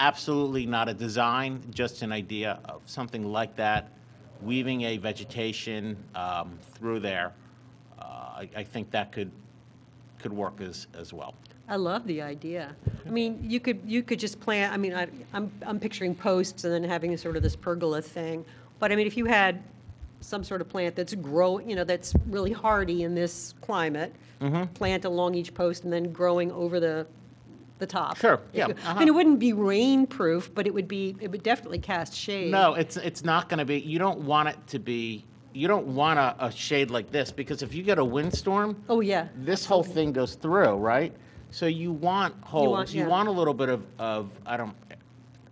absolutely not a design, just an idea of something like that, weaving a vegetation um, through there. Uh, I I think that could, could work as, as well. I love the idea. I mean, you could, you could just plant, I mean, I, I'm, I'm picturing posts and then having sort of this pergola thing. But I mean, if you had some sort of plant that's grow, you know, that's really hardy in this climate, Mm-hmm. plant along each post and then growing over the, the top. Sure, If yeah, you- I uh-huh. mean, it wouldn't be rain-proof, but it would be, it would definitely cast shade. No, it's, it's not going to be, you don't want it to be, you don't want a, a shade like this, because if you get a windstorm, Oh, yeah. this whole thing goes through, right? So you want holes, you yeah. want a little bit of, of, I don't,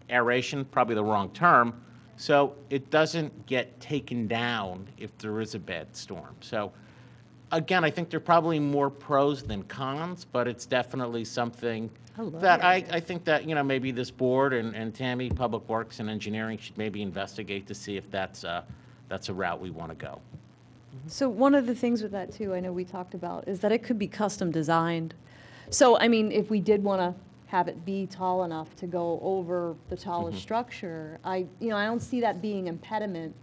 aeration, probably the wrong term, so it doesn't get taken down if there is a bad storm. So, again, I think there are probably more pros than cons, but it's definitely something I that I. I think that, you know, maybe this board and, and Tammy, Public Works and Engineering should maybe investigate to see if that's, uh, that's a route we want to go. So one of the things with that too, I know we talked about, is that it could be custom designed. So, I mean, if we did want to have it be tall enough to go over the taller structure, I, you know, I don't see that being impediment,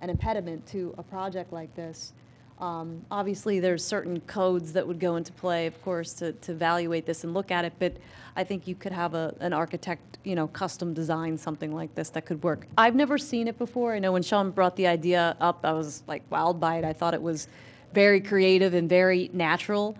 an impediment to a project like this. Um, Obviously, there's certain codes that would go into play, of course, to, to evaluate this and look at it, but I think you could have a, an architect, you know, custom design something like this that could work. I've never seen it before. I know when Sean brought the idea up, I was like wowed by it. I thought it was very creative and very natural.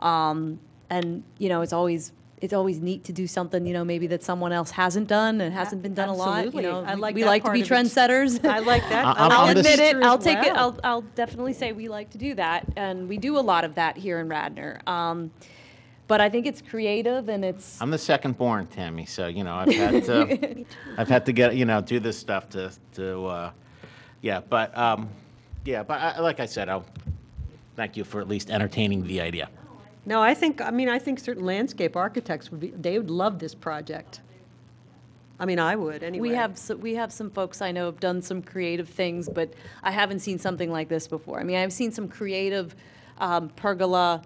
Um, and, you know, it's always it's always neat to do something, you know, maybe that someone else hasn't done and hasn't been done a lot, you Absolutely. know. I we- like We like to be trendsetters. <laughs> I like that. I- I I'm- like I'll I'm that the admit it. I'll take it. I'll, I'll definitely say we like to do that, and we do a lot of that here in Radnor. Um, but I think it's creative and it's. I'm the second born, Tammy, so, you know, I've had to, <laughs> <laughs> I've had to get, you know, do this stuff to, to, uh, yeah, but, um, yeah, but I, like I said, I'll, thank you for at least entertaining the idea. No, I think, I mean, I think certain landscape architects would be, they would love this project. I mean, I would, anyway. We have, so- we have some folks I know have done some creative things, but I haven't seen something like this before. I mean, I've seen some creative um, pergola,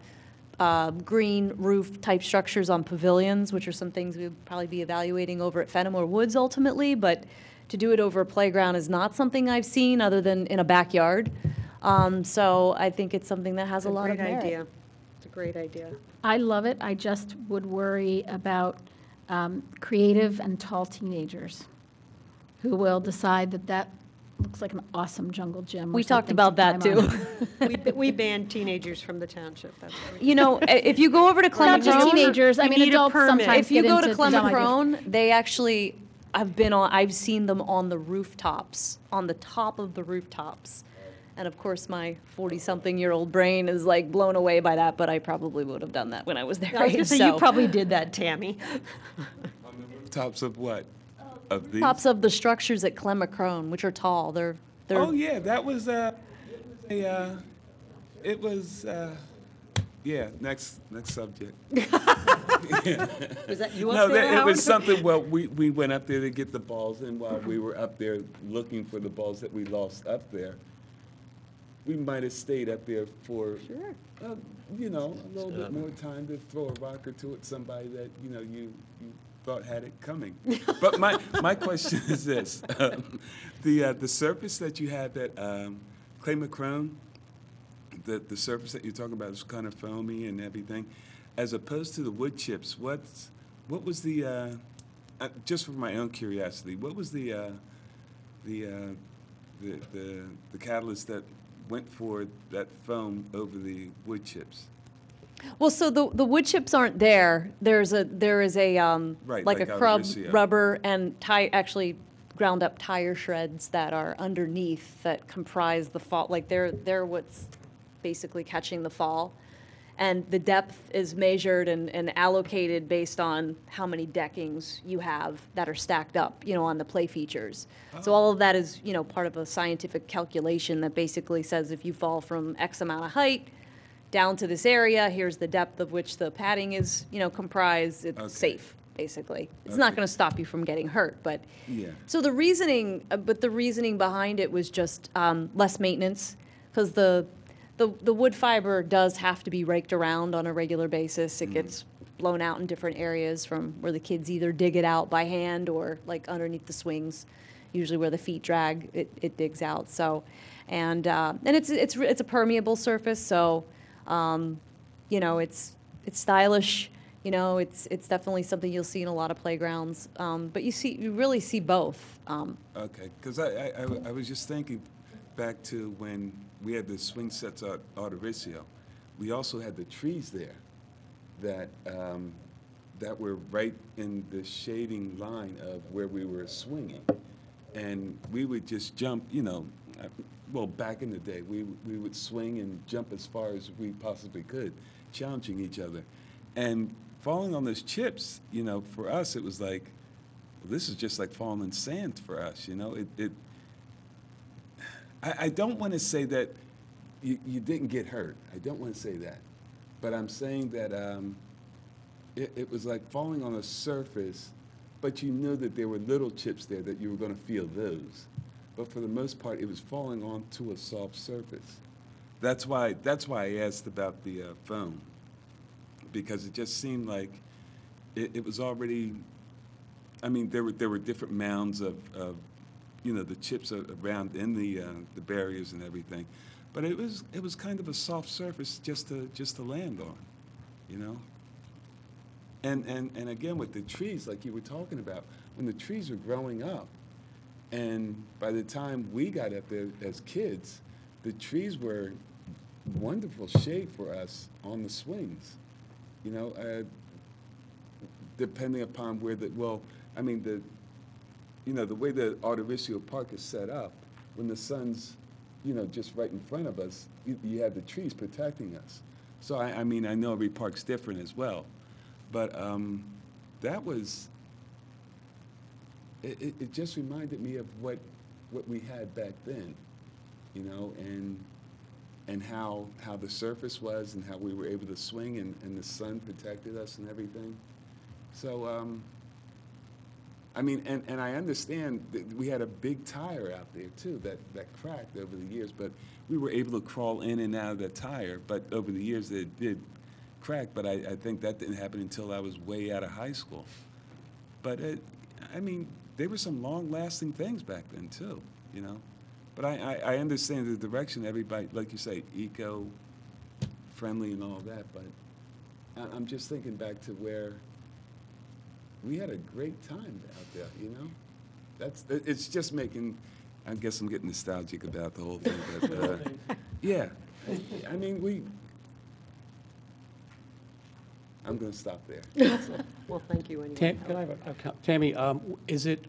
uh, green roof type structures on pavilions, which are some things we'd probably be evaluating over at Fenimore Woods ultimately, but to do it over a playground is not something I've seen other than in a backyard. Um, So I think it's something that has a lot of Great merit. idea. It's a great idea. I love it. I just would worry about um, creative and tall teenagers who will decide that that looks like an awesome jungle gym. We talked about that too. <laughs> We, we banned teenagers from the township, that's why. we- You know, if you go over to Not just teenagers, I mean, need a adults sometimes If you get go into to dumb ideas. Clem Macrone, they actually, I've been on, I've seen them on the rooftops, on the top of the rooftops. And of course, my 40-something-year-old brain is like blown away by that, but I probably would have done that when I was their I was gonna age, say, you probably did that, Tammy. <laughs> Tops of what? Of these? Tops of the structures at Clem Macrone, which are tall, they're, they're, Oh, yeah, that was, uh, a, uh, it was, uh, yeah, next, next subject. <laughs> Was that you No, there, that- it was something, well, we, we went up there to get the balls, and while we were up there looking for the balls that we lost up there, we might have stayed up there for, Sure. uh, you know, a little bit more time to throw a rock or two at somebody that, you know, you, you thought had it coming. <laughs> But my, my question is this, um, <laughs> the, uh, the surface that you had at, um, Clem Macrone, the, the surface that you're talking about is kind of foamy and everything, as opposed to the wood chips, what's, what was the, uh, uh, just for my own curiosity, what was the, uh, the, uh, the, the, the catalyst that went for that foam over the wood chips? well, so the, the wood chips aren't there. There's a, there is a, um, Right, like a like crub rubber and tie, actually ground up tire shreds that are underneath that comprise the fall, like they're, they're what's basically catching the fall. And the depth is measured and, and allocated based on how many deckings you have that are stacked up, you know, on the play features. So all of that is, you know, part of a scientific calculation that basically says if you fall from X amount of height down to this area, here's the depth of which the padding is, you know, comprised, it's Okay. safe, basically. It's not gonna stop you from getting hurt, but. Yeah. So the reasoning, uh, but the reasoning behind it was just um, less maintenance, because the, the, the wood fiber does have to be raked around on a regular basis. It gets blown out in different areas from where the kids either dig it out by hand or like underneath the swings, usually where the feet drag, it, it digs out, so. And, uh, and it's, it's, it's a permeable surface, so, um, you know, it's, it's stylish, you know, it's, it's definitely something you'll see in a lot of playgrounds. Um, but you see, you really see both. Um, Okay, because I, I, I w- I was just thinking back to when we had the swing sets at Odorisio. We also had the trees there that, um, that were right in the shading line of where we were swinging. And we would just jump, you know, well, back in the day, we, we would swing and jump as far as we possibly could, challenging each other. And falling on those chips, you know, for us, it was like, this is just like falling in sand for us, you know? It, it I, I don't want to say that you, you didn't get hurt. I don't want to say that. But I'm saying that um, it, it was like falling on a surface, but you knew that there were little chips there that you were going to feel those. But for the most part, it was falling onto a soft surface. That's why, that's why I asked about the uh, foam, because it just seemed like it, it was already I mean, there were, there were different mounds of, of, you know, the chips around in the, uh, the barriers and everything. But it was, it was kind of a soft surface just to, just to land on, you know? And, and, and again, with the trees, like you were talking about, when the trees were growing up, and by the time we got up there as kids, the trees were wonderful shade for us on the swings. You know, uh, depending upon where the, well, I mean, the, you know, the way the Odorisio Park is set up, when the sun's, you know, just right in front of us, you, you have the trees protecting us. So I, I mean, I know every park's different as well, but um, that was, it, it, just reminded me of what, what we had back then, you know, and, and how, how the surface was and how we were able to swing and, and the sun protected us and everything. So, um, I mean, and, and I understand that we had a big tire out there too that, that cracked over the years, but we were able to crawl in and out of that tire. But over the years, it did crack, but I, I think that didn't happen until I was way out of high school. But it, I mean, there were some long-lasting things back then too, you know? But I, I, I understand the direction, everybody, like you say, eco-friendly and all that, but I, I'm just thinking back to where we had a great time out there, you know? That's, it's just making, I guess I'm getting nostalgic about the whole thing, but, uh, <laughs> yeah. I mean, we, I'm gonna stop there. That's all. <laughs> Well, thank you anyway. Tam, can I have a, a co- Tammy, um, is it,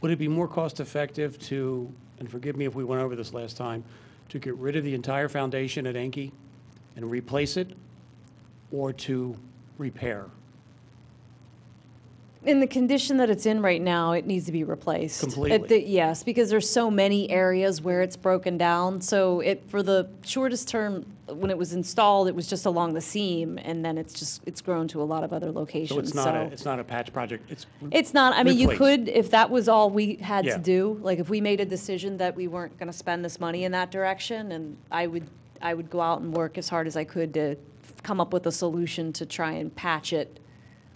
would it be more cost-effective to, and forgive me if we went over this last time, to get rid of the entire foundation at Encke and replace it, or to repair? In the condition that it's in right now, it needs to be replaced. Completely. The- Yes, because there's so many areas where it's broken down. So it, for the shortest term, when it was installed, it was just along the seam, and then it's just, it's grown to a lot of other locations. So it's not a, it's not a patch project, it's, It's not, I mean, you could, if that was all we had Yeah. to do, like if we made a decision that we weren't gonna spend this money in that direction, and I would, I would go out and work as hard as I could to come up with a solution to try and patch it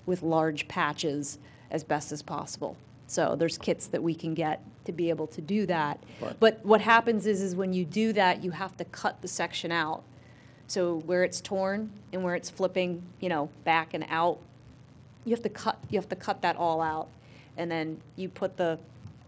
with large patches as best as possible. So there's kits that we can get to be able to do that. But- But what happens is, is when you do that, you have to cut the section out. So where it's torn and where it's flipping, you know, back and out, you have to cut, you have to cut that all out. And then you put the,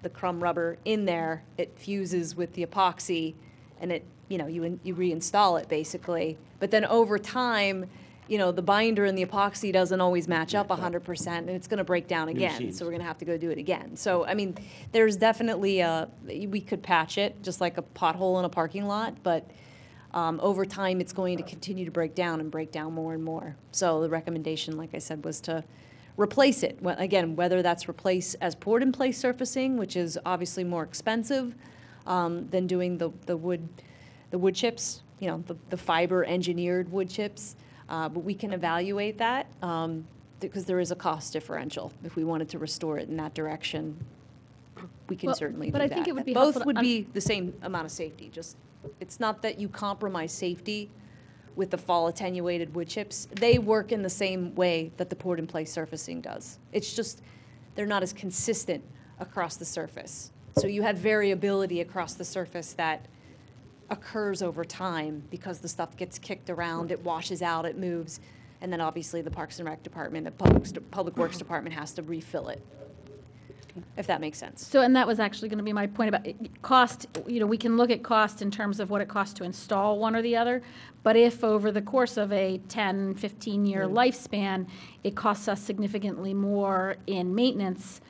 the crumb rubber in there, it fuses with the epoxy, and it, you know, you, in- you reinstall it basically. But then over time, you know, the binder and the epoxy doesn't always match up hundred percent, and it's gonna break down again. So we're gonna have to go do it again. So, I mean, there's definitely a, we could patch it, just like a pothole in a parking lot, but um, over time, it's going to continue to break down and break down more and more. So the recommendation, like I said, was to replace it. Wh- Again, whether that's replace as poured-in-place surfacing, which is obviously more expensive um, than doing the, the wood, the wood chips, you know, the, the fiber engineered wood chips. Uh, But we can evaluate that, um, because there is a cost differential. If we wanted to restore it in that direction, we can Well, certainly do that. but that. I think it would be Both to would un- be the same amount of safety, just, it's not that you compromise safety with the fall attenuated wood chips. They work in the same way that the poured-in-place surfacing does. It's just, they're not as consistent across the surface. So you have variability across the surface that occurs over time because the stuff gets kicked around, it washes out, it moves, and then obviously the Parks and Rec Department, the Public, Public Works uh-huh. Department has to refill it, if that makes sense. So, and that was actually going to be my point about it- cost, you know, we can look at cost in terms of what it costs to install one or the other, but if over the course of a 10, 15-year mm-hmm. lifespan, it costs us significantly more in maintenance,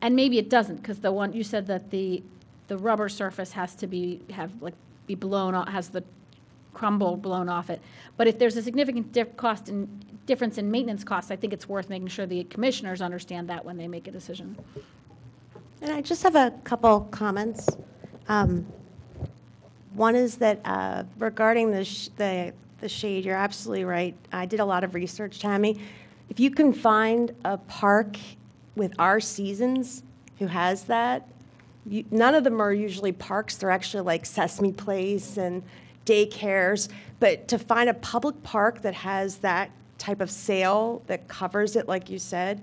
and maybe it doesn't, because the one, you said that the, the rubber surface has to be, have, like, be blown, off has the crumble blown off it. But if there's a significant dif- cost in, difference in maintenance costs, I think it's worth making sure the commissioners understand that when they make a decision. And I just have a couple comments. Um, One is that uh, regarding the, sh- the the shade, you're absolutely right. I did a lot of research, Tammy. If you can find a park with our seasons who has that, none of them are usually parks. They're actually like Sesame Place and daycares. But to find a public park that has that type of sail that covers it, like you said,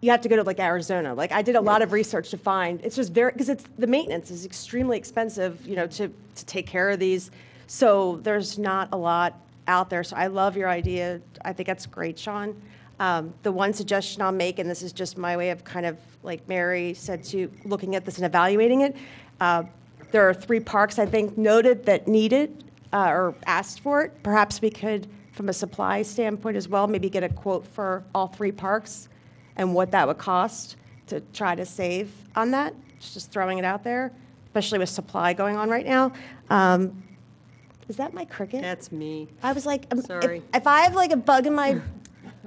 you have to go to like Arizona. Like I did a lot of research to find. It's just very because it's the maintenance is extremely expensive, you know, to to take care of these. So there's not a lot out there. So I love your idea. I think that's great, Sean. Um, the one suggestion I'll make, and this is just my way of kind of like Mary said to looking at this and evaluating it. Uh, there are three parks I think noted that needed uh, or asked for it. Perhaps we could from a supply standpoint as well, maybe get a quote for all three parks and what that would cost to try to save on that, just throwing it out there, especially with supply going on right now. Um, Is that my cricket? That's me. I was like, um, if- Sorry. If I have like a bug in my,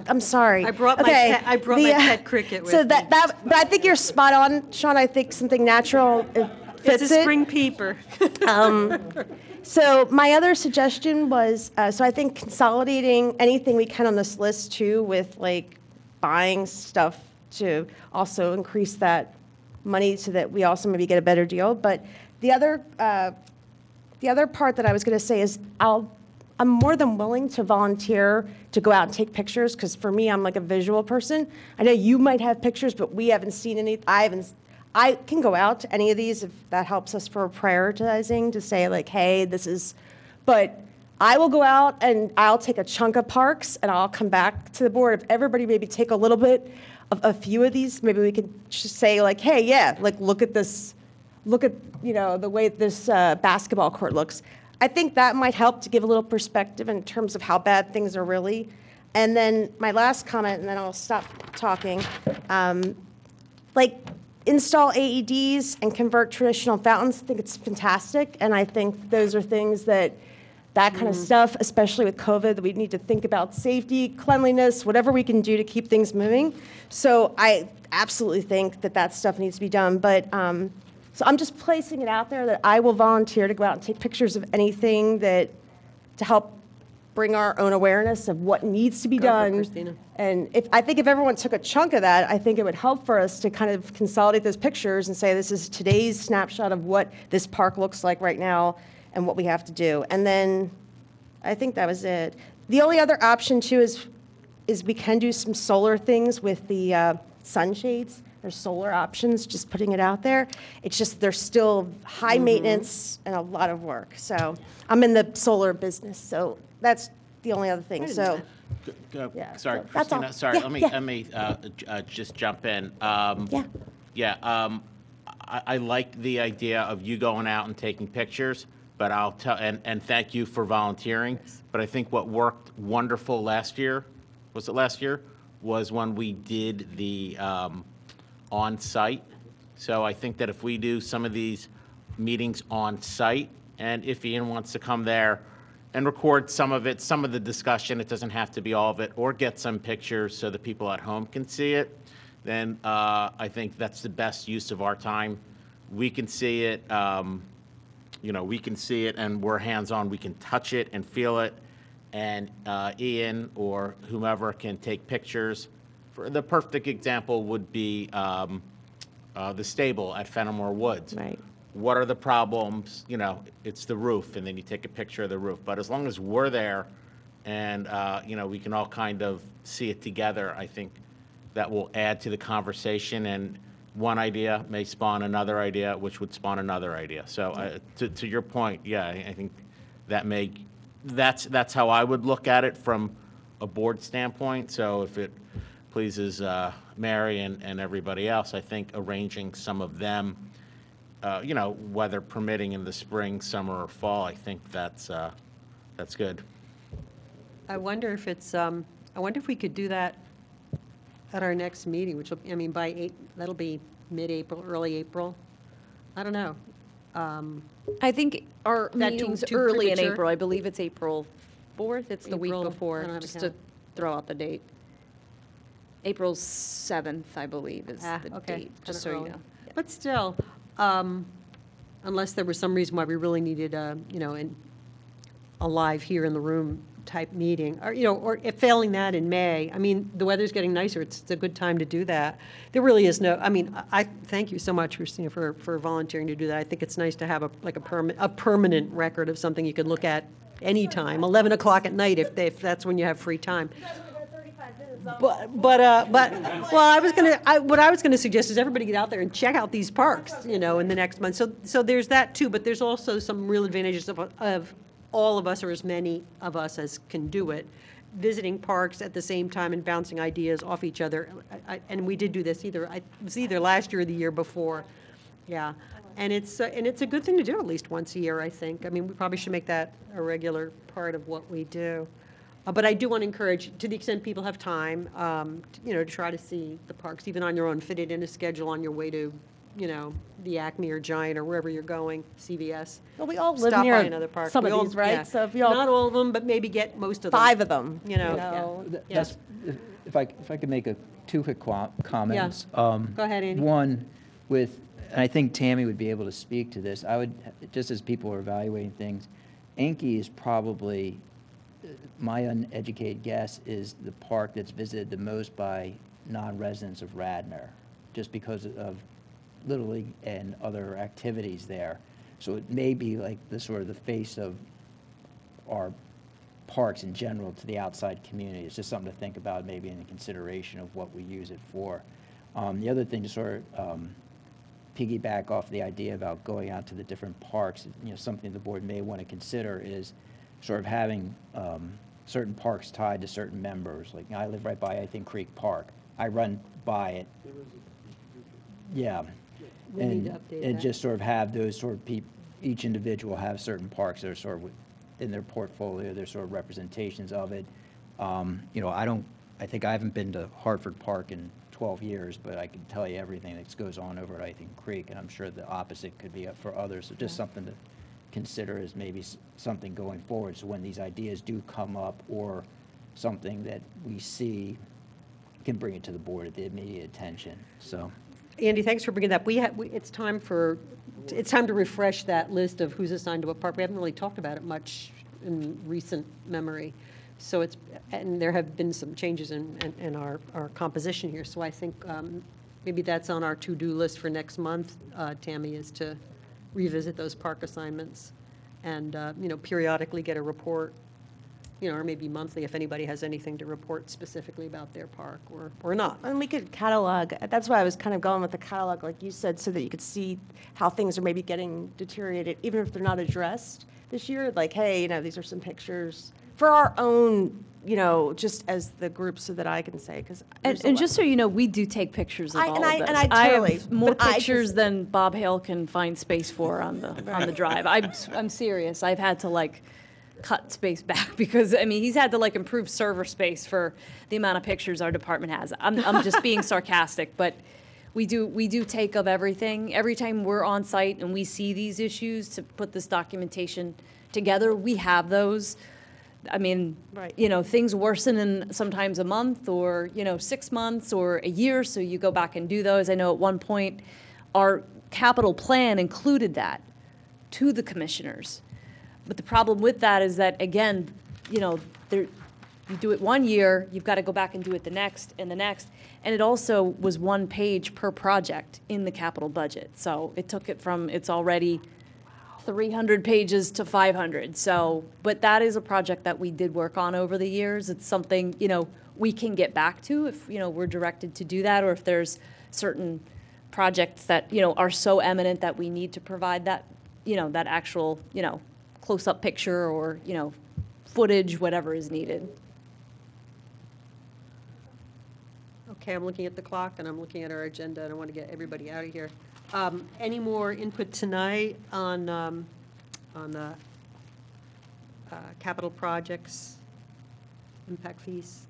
I'm sorry. I brought my Okay, pet- I brought my the, uh, pet cricket with So that, me. that, but I think you're spot on, Sean. I think something natural uh, fits It's a it. spring peeper. <laughs> So my other suggestion was, uh, so I think consolidating anything we can on this list too with like buying stuff to also increase that money so that we also maybe get a better deal. But the other, uh, the other part that I was going to say is I'll, I'm more than willing to volunteer to go out and take pictures because for me, I'm like a visual person. I know you might have pictures, but we haven't seen any. I haven't. I can go out to any of these if that helps us for prioritizing to say like, hey, this is. But I will go out and I'll take a chunk of parks and I'll come back to the board. If everybody maybe take a little bit of a few of these, maybe we could just say like, hey, yeah, like look at this look at, you know, the way this uh, basketball court looks. I think that might help to give a little perspective in terms of how bad things are really. And then my last comment, and then I'll stop talking. Um, like, install AEDs and convert traditional fountains. I think it's fantastic. And I think those are things that, that kind of stuff, especially with COVID, that we need to think about safety, cleanliness, whatever we can do to keep things moving. So I absolutely think that that stuff needs to be done. But, um, so I'm just placing it out there that I will volunteer to go out and take pictures of anything that, to help bring our own awareness of what needs to be Go it, done. Christina. And if, I think if everyone took a chunk of that, I think it would help for us to kind of consolidate those pictures and say, this is today's snapshot of what this park looks like right now and what we have to do. And then, I think that was it. The only other option too is, is we can do some solar things with the uh, sunshades. There's solar options, just putting it out there. It's just, they're still high maintenance and a lot of work. So I'm in the solar business, so that's the only other thing, so. minute. Go- Yeah, Sorry, so that's all. Christina, sorry, Yeah, let me, yeah. let me uh, uh, just jump in. Um, Yeah. Yeah, um, I, I like the idea of you going out and taking pictures, but I'll tell, and, and thank you for volunteering. But I think what worked wonderful last year, was it last year? Was when we did the um, on-site. So I think that if we do some of these meetings on-site, and if Ian wants to come there and record some of it, some of the discussion, it doesn't have to be all of it, or get some pictures so the people at home can see it, then uh, I think that's the best use of our time. We can see it, um, you know, we can see it and we're hands-on, we can touch it and feel it. And uh, Ian or whomever can take pictures. For the perfect example would be um, uh, the stable at Fenimore Woods. Right. What are the problems? You know, it's the roof, and then you take a picture of the roof. But as long as we're there and, uh, you know, we can all kind of see it together, I think that will add to the conversation. And one idea may spawn another idea, which would spawn another idea. So uh, to, to your point, yeah, I I think that may, that's, that's how I would look at it from a board standpoint. So if it pleases uh, Mary and, and everybody else, I think arranging some of them, uh, you know, weather permitting in the spring, summer, or fall, I think that's, uh, that's good. I wonder if it's, um, I wonder if we could do that at our next meeting, which will, I mean, by eight, that'll be mid-April, early April. I don't know. Um, I think our That too- meeting's too early in premature? April. I believe it's April 4th. It's the week April- I before, don't have a just to calendar. throw out the date. April 7th, I believe, is ah, the okay, date, kinda just so you early. know. But still, um, unless there was some reason why we really needed a, you know, an, a live here in the room type meeting, or, you know, or if failing that in May, I mean, the weather's getting nicer, it's, it's a good time to do that. There really is no, I mean, I, I thank you so much, Christina, for, for volunteering to do that. I think it's nice to have a, like a permanent, a permanent record of something you could look at anytime, 11 o'clock at night, if, they- if that's when you have free time. But, but, uh, but, well, I was gonna, I, what I was gonna suggest is everybody get out there and check out these parks, you know, in the next month. So, so there's that too, but there's also some real advantages of, of all of us, or as many of us as can do it, visiting parks at the same time and bouncing ideas off each other. I- I- And we did do this either, I- it was either last year or the year before, yeah. And it's, uh, and it's a good thing to do at least once a year, I think. I mean, we probably should make that a regular part of what we do. Uh, But I do want to encourage, to the extent people have time, um, t- you know, to try to see the parks, even on your own, fit it in a schedule on your way to, you know, the Acme or Giant or wherever you're going, CVS. Well, we all live Stop near by another park. some We of all- these, right? yeah. So if you all- Not all of them, but maybe get most of them. Five of them, You know, you know. Th- Yeah. That's, if- if I, if I could make a, two quick qua- comments. Um, Go ahead, Andy. One, with, and I think Tammy would be able to speak to this, I would, just as people are evaluating things, Encke is probably, my uneducated guess, is the park that's visited the most by non-residents of Radnor, just because of Little League and other activities there. So it may be like the sort of the face of our parks in general to the outside community. It's just something to think about, maybe in consideration of what we use it for. Um, the other thing to sort of um, piggyback off the idea about going out to the different parks, you know, something the board may want to consider is sort of having um, certain parks tied to certain members. Like, I live right by, I think, Creek Park. I run by it. Yeah. We need And, to update and that. just sort of have those sort of peop, each individual have certain parks that are sort of in their portfolio, they're sort of representations of it. Um, You know, I don't, I think I haven't been to Harford Park in 12 years, but I can tell you everything that goes on over at Ithan Creek, and I'm sure the opposite could be up for others. So just something to consider as maybe something going forward, so when these ideas do come up, or something that we see, can bring it to the board at the immediate attention, so. Andy, thanks for bringing that. up. We have, we- it's time for, it's time to refresh that list of who's assigned to what park. We haven't really talked about it much in recent memory. So it's, and there have been some changes in, in- in our, our composition here. So I think um, maybe that's on our to-do list for next month, uh, Tammy, is to revisit those park assignments and, uh, you know, periodically get a report, you know, or maybe monthly if anybody has anything to report specifically about their park or, or not. And we could catalog, that's why I was kind of going with the catalog, like you said, so that you could see how things are maybe getting deteriorated, even if they're not addressed this year, like, hey, you know, these are some pictures for our own, you know, just as the group, so that I can say, because. And, and just so you know, we do take pictures of I- all and of I- this. and I totally- have more I pictures just- than Bob Hale can find space for on the, on the drive. I'm, I'm serious. I've had to like cut space <laughs> back because, I mean, he's had to like improve server space for the amount of pictures our department has. I'm, I'm just being <laughs> sarcastic, but we do, we do take of everything. Every time we're on site and we see these issues to put this documentation together, we have those. I mean, Right. you know, things worsen in sometimes a month or, you know, six months or a year, so you go back and do those. I know at one point, our capital plan included that to the commissioners. But the problem with that is that, again, you know, there, you do it one year, you've got to go back and do it the next and the next. And it also was one page per project in the capital budget. So it took it from, it's already 300 pages to 500. So, but that is a project that we did work on over the years. It's something, you know, we can get back to if, you know, we're directed to do that, or if there's certain projects that, you know, are so eminent that we need to provide that, you know, that actual, you know, close-up picture or, you know, footage, whatever is needed. Okay, I'm looking at the clock and I'm looking at our agenda and I want to get everybody out of here. Um, Any more input tonight on, um, on the uh, capital projects, impact fees?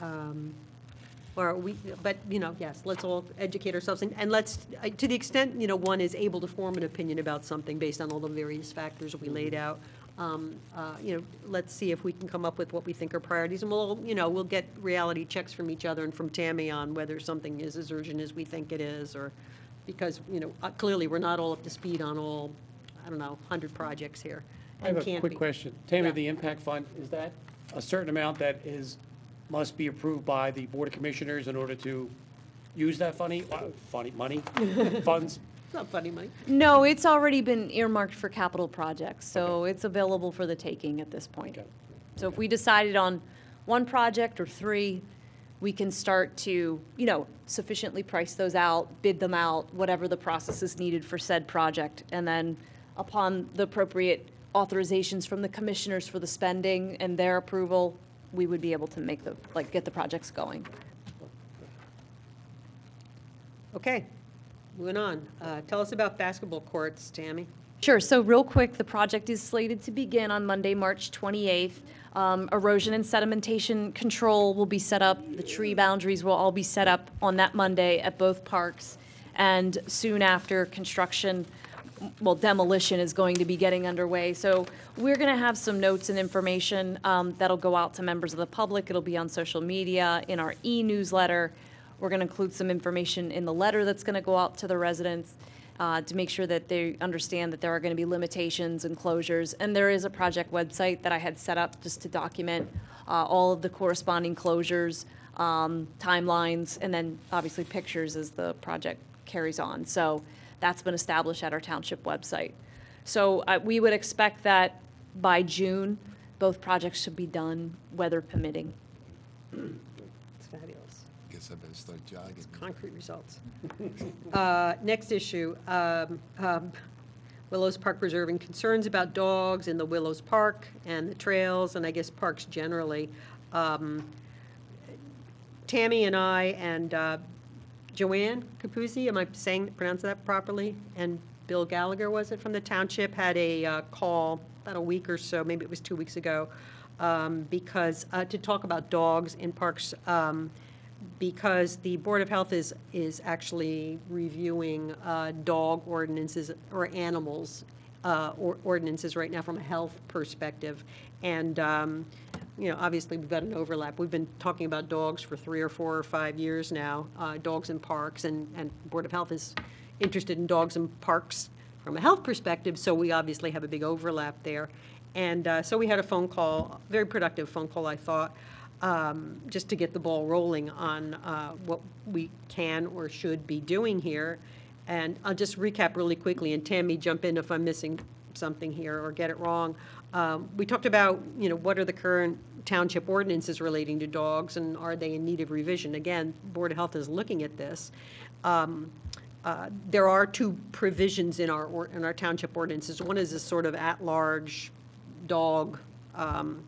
Um, Or we, but, you know, yes, let's all educate ourselves and, and let's, uh, to the extent, you know, one is able to form an opinion about something based on all the various factors we laid out, um, uh, you know, let's see if we can come up with what we think are priorities, and we'll, you know, we'll get reality checks from each other and from Tammy on whether something is as urgent as we think it is, or, because, you know, uh, clearly, we're not all up to speed on all, I don't know, hundred projects here. I have a can't quick be. question. Tammy, Yeah. the impact fund, is that a certain amount that is, must be approved by the Board of Commissioners in order to use that funny, uh, funny, money, <laughs> funds? It's not funny, Mike. No, it's already been earmarked for capital projects, so it's available for the taking at this point. Okay. So if we decided on one project or three, we can start to, you know, sufficiently price those out, bid them out, whatever the process is needed for said project. And then upon the appropriate authorizations from the commissioners for the spending and their approval, we would be able to make the, like, get the projects going. Okay, moving on. Uh, Tell us about basketball courts, Tammy. Sure, so real quick, the project is slated to begin on Monday, March 28th. Um, Erosion and sedimentation control will be set up, the tree boundaries will all be set up on that Monday at both parks. And soon after, construction, well, demolition is going to be getting underway. So we're going to have some notes and information um, that'll go out to members of the public. It'll be on social media, in our e-newsletter. We're going to include some information in the letter that's going to go out to the residents uh, to make sure that they understand that there are going to be limitations and closures. And there is a project website that I had set up just to document uh, all of the corresponding closures, um, timelines, and then obviously pictures as the project carries on. So that's been established at our township website. So uh, we would expect that by June, both projects should be done, weather permitting. Guess I better start jogging. concrete results. <laughs> Uh, Next issue, um, um, Willows Park preserving concerns about dogs in the Willows Park and the trails, and I guess parks generally. Um, Tammy and I and uh, Joanne Capuzzi, am I saying, pronouncing that properly? And Bill Gallagher, was it, from the township, had a uh, call about a week or so, maybe it was two weeks ago, um, because, uh, to talk about dogs in parks. um, because the Board of Health is, is actually reviewing uh, dog ordinances or animals uh, or- ordinances right now from a health perspective. And, um, you know, obviously, we've got an overlap. We've been talking about dogs for three or four or five years now, uh, dogs in parks, and, and Board of Health is interested in dogs in parks from a health perspective, so we obviously have a big overlap there. And uh, so we had a phone call, very productive phone call, I thought, um, just to get the ball rolling on uh, what we can or should be doing here. And I'll just recap really quickly, and Tammy, jump in if I'm missing something here or get it wrong. Um, We talked about, you know, what are the current township ordinances relating to dogs, and are they in need of revision? Again, Board of Health is looking at this. Um, uh, There are two provisions in our, or- in our township ordinances. One is a sort of at-large dog um,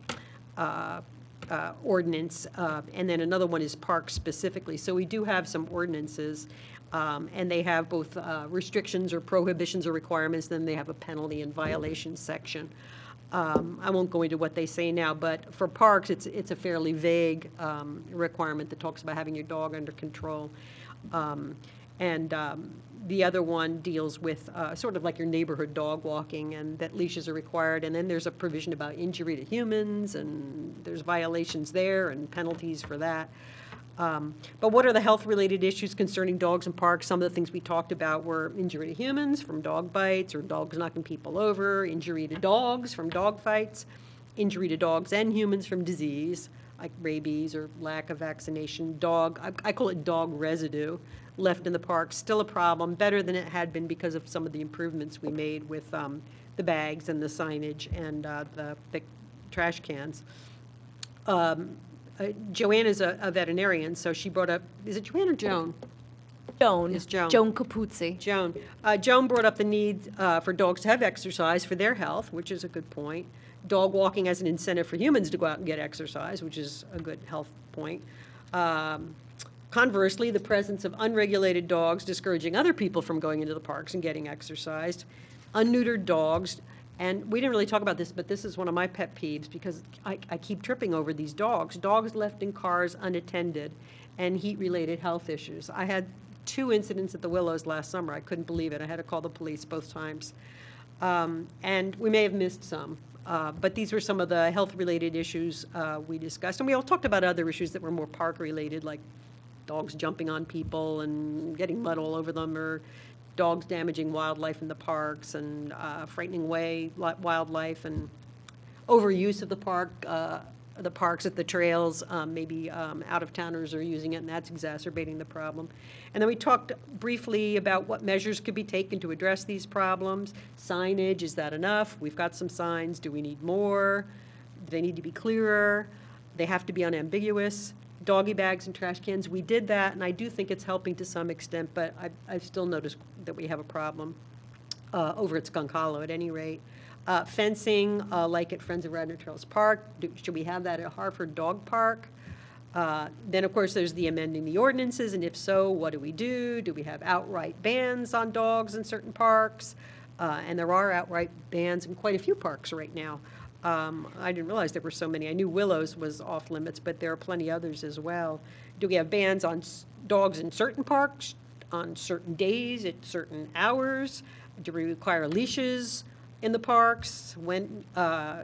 uh, uh, ordinance, uh, and then another one is parks specifically. So we do have some ordinances, um, and they have both uh, restrictions or prohibitions or requirements, then they have a penalty and violation section. Um, I won't go into what they say now, but for parks, it's, it's a fairly vague um, requirement that talks about having your dog under control. Um, And um, the other one deals with uh, sort of like your neighborhood dog walking, and that leashes are required. And then there's a provision about injury to humans, and there's violations there and penalties for that. Um, But what are the health-related issues concerning dogs in parks? Some of the things we talked about were injury to humans from dog bites, or dogs knocking people over, injury to dogs from dog fights, injury to dogs and humans from disease, like rabies or lack of vaccination, dog, I- I call it dog residue, left in the park, still a problem, better than it had been because of some of the improvements we made with um, the bags and the signage and uh, the the trash cans. Um, uh, Joanne is a a veterinarian, so she brought up, is it Joanne or Joan? Joan. It's Joan. Joan Capuzzi. Joan. Uh, Joan brought up the need uh, for dogs to have exercise for their health, which is a good point. Dog walking as an incentive for humans to go out and get exercise, which is a good health point. Um, Conversely, the presence of unregulated dogs discouraging other people from going into the parks and getting exercised. Unneutered dogs, and we didn't really talk about this, but this is one of my pet peeves because I, I keep tripping over these dogs. Dogs left in cars unattended and heat-related health issues. I had two incidents at the Willows last summer. I couldn't believe it. I had to call the police both times. Um, And we may have missed some, uh, but these were some of the health-related issues uh, we discussed. And we all talked about other issues that were more park-related, like dogs jumping on people and getting mud all over them, or dogs damaging wildlife in the parks and uh, frightening away wildlife, and overuse of the park, uh, the parks at the trails, um, maybe um, out-of-towners are using it, and that's exacerbating the problem. And then we talked briefly about what measures could be taken to address these problems. Signage, is that enough? We've got some signs, do we need more? Do they need to be clearer? They have to be unambiguous. Doggy bags and trash cans, we did that, and I do think it's helping to some extent, but I, I've still notice that we have a problem uh, over at Skunk Hollow at any rate. Uh, Fencing, uh, like at Friends of Radnor Trails Park, do- should we have that at Harford Dog Park? Uh, Then, of course, there's the amending the ordinances, and if so, what do we do? Do we have outright bans on dogs in certain parks? Uh, And there are outright bans in quite a few parks right now. Um, I didn't realize there were so many. I knew Willows was off limits, but there are plenty others as well. Do we have bans on s- dogs in certain parks, on certain days, at certain hours? Do we require leashes in the parks? When, uh,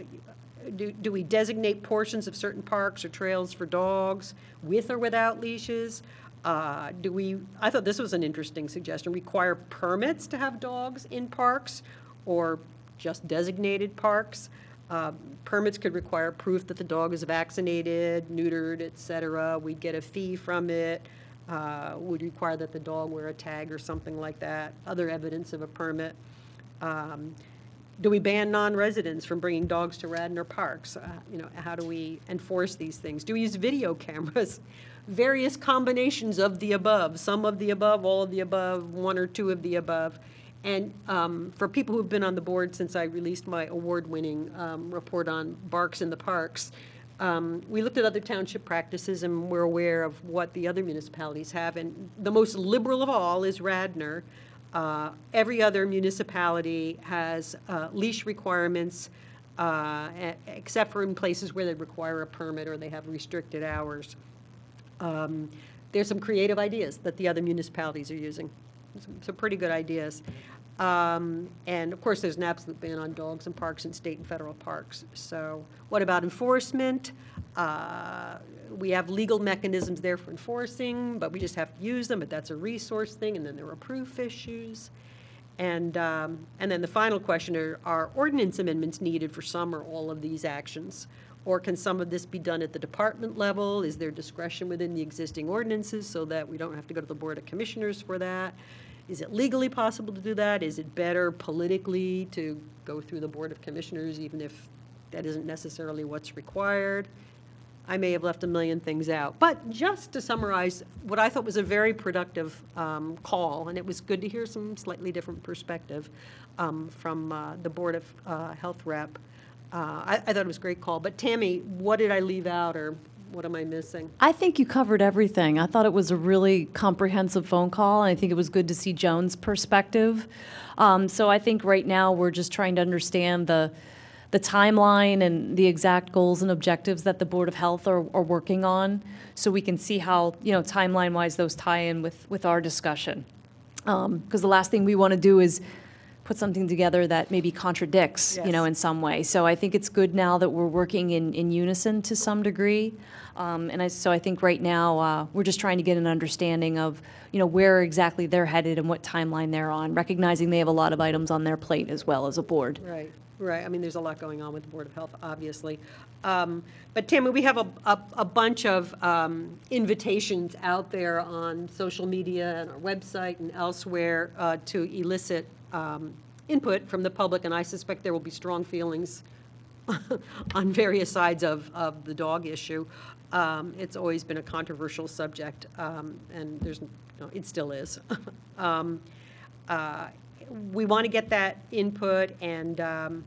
do, do we designate portions of certain parks or trails for dogs with or without leashes? Uh, Do we, I thought this was an interesting suggestion, require permits to have dogs in parks or just designated parks? Uh, Permits could require proof that the dog is vaccinated, neutered, et cetera. We'd get a fee from it. Uh, Would require that the dog wear a tag or something like that, other evidence of a permit. Um, do we ban non-residents from bringing dogs to Radnor Parks? Uh, You know, how do we enforce these things? Do we use video <laughs> cameras? Various combinations of the above, some of the above, all of the above, one or two of the above. And um, for people who've been on the board since I released my award-winning um, report on barks in the parks, um, we looked at other township practices and we're aware of what the other municipalities have. And the most liberal of all is Radnor. Uh, Every other municipality has uh, leash requirements, uh, except for in places where they require a permit or they have restricted hours. Um, There's some creative ideas that the other municipalities are using, some, some pretty good ideas. Um, And of course, there's an absolute ban on dogs in parks and state and federal parks. So what about enforcement? Uh, We have legal mechanisms there for enforcing, but we just have to use them, but that's a resource thing, and then there are proof issues. And, um, and then the final question are, are ordinance amendments needed for some or all of these actions? Or can some of this be done at the department level? Is there discretion within the existing ordinances so that we don't have to go to the Board of Commissioners for that? Is it legally possible to do that? Is it better politically to go through the Board of Commissioners, even if that isn't necessarily what's required? I may have left a million things out. But just to summarize, what I thought was a very productive um, call, and it was good to hear some slightly different perspective um, from uh, the Board of uh, Health rep. Uh, I I thought it was a great call. But Tammy, what did I leave out, or what am I missing? I think you covered everything. I thought it was a really comprehensive phone call, and I think it was good to see Joan's perspective. Um, so I think right now we're just trying to understand the the timeline and the exact goals and objectives that the Board of Health are, are working on, so we can see how you know timeline-wise those tie in with with our discussion. Because the last thing we want to do is put something together that maybe contradicts, you know, in some way. So I think it's good now that we're working in, in unison to some degree. Um, and I, so I think right now, uh, we're just trying to get an understanding of, you know, where exactly they're headed and what timeline they're on, recognizing they have a lot of items on their plate as well as a board. Right, right. I mean, there's a lot going on with the Board of Health, obviously. Um, But Tammy, we have a, a, a bunch of um, invitations out there on social media and our website and elsewhere uh, to elicit um, input from the public, and I suspect there will be strong feelings <laughs> on various sides of, of the dog issue. Um, It's always been a controversial subject, um, and there's, no, it still is. <laughs> Um, uh, We want to get that input, and, um,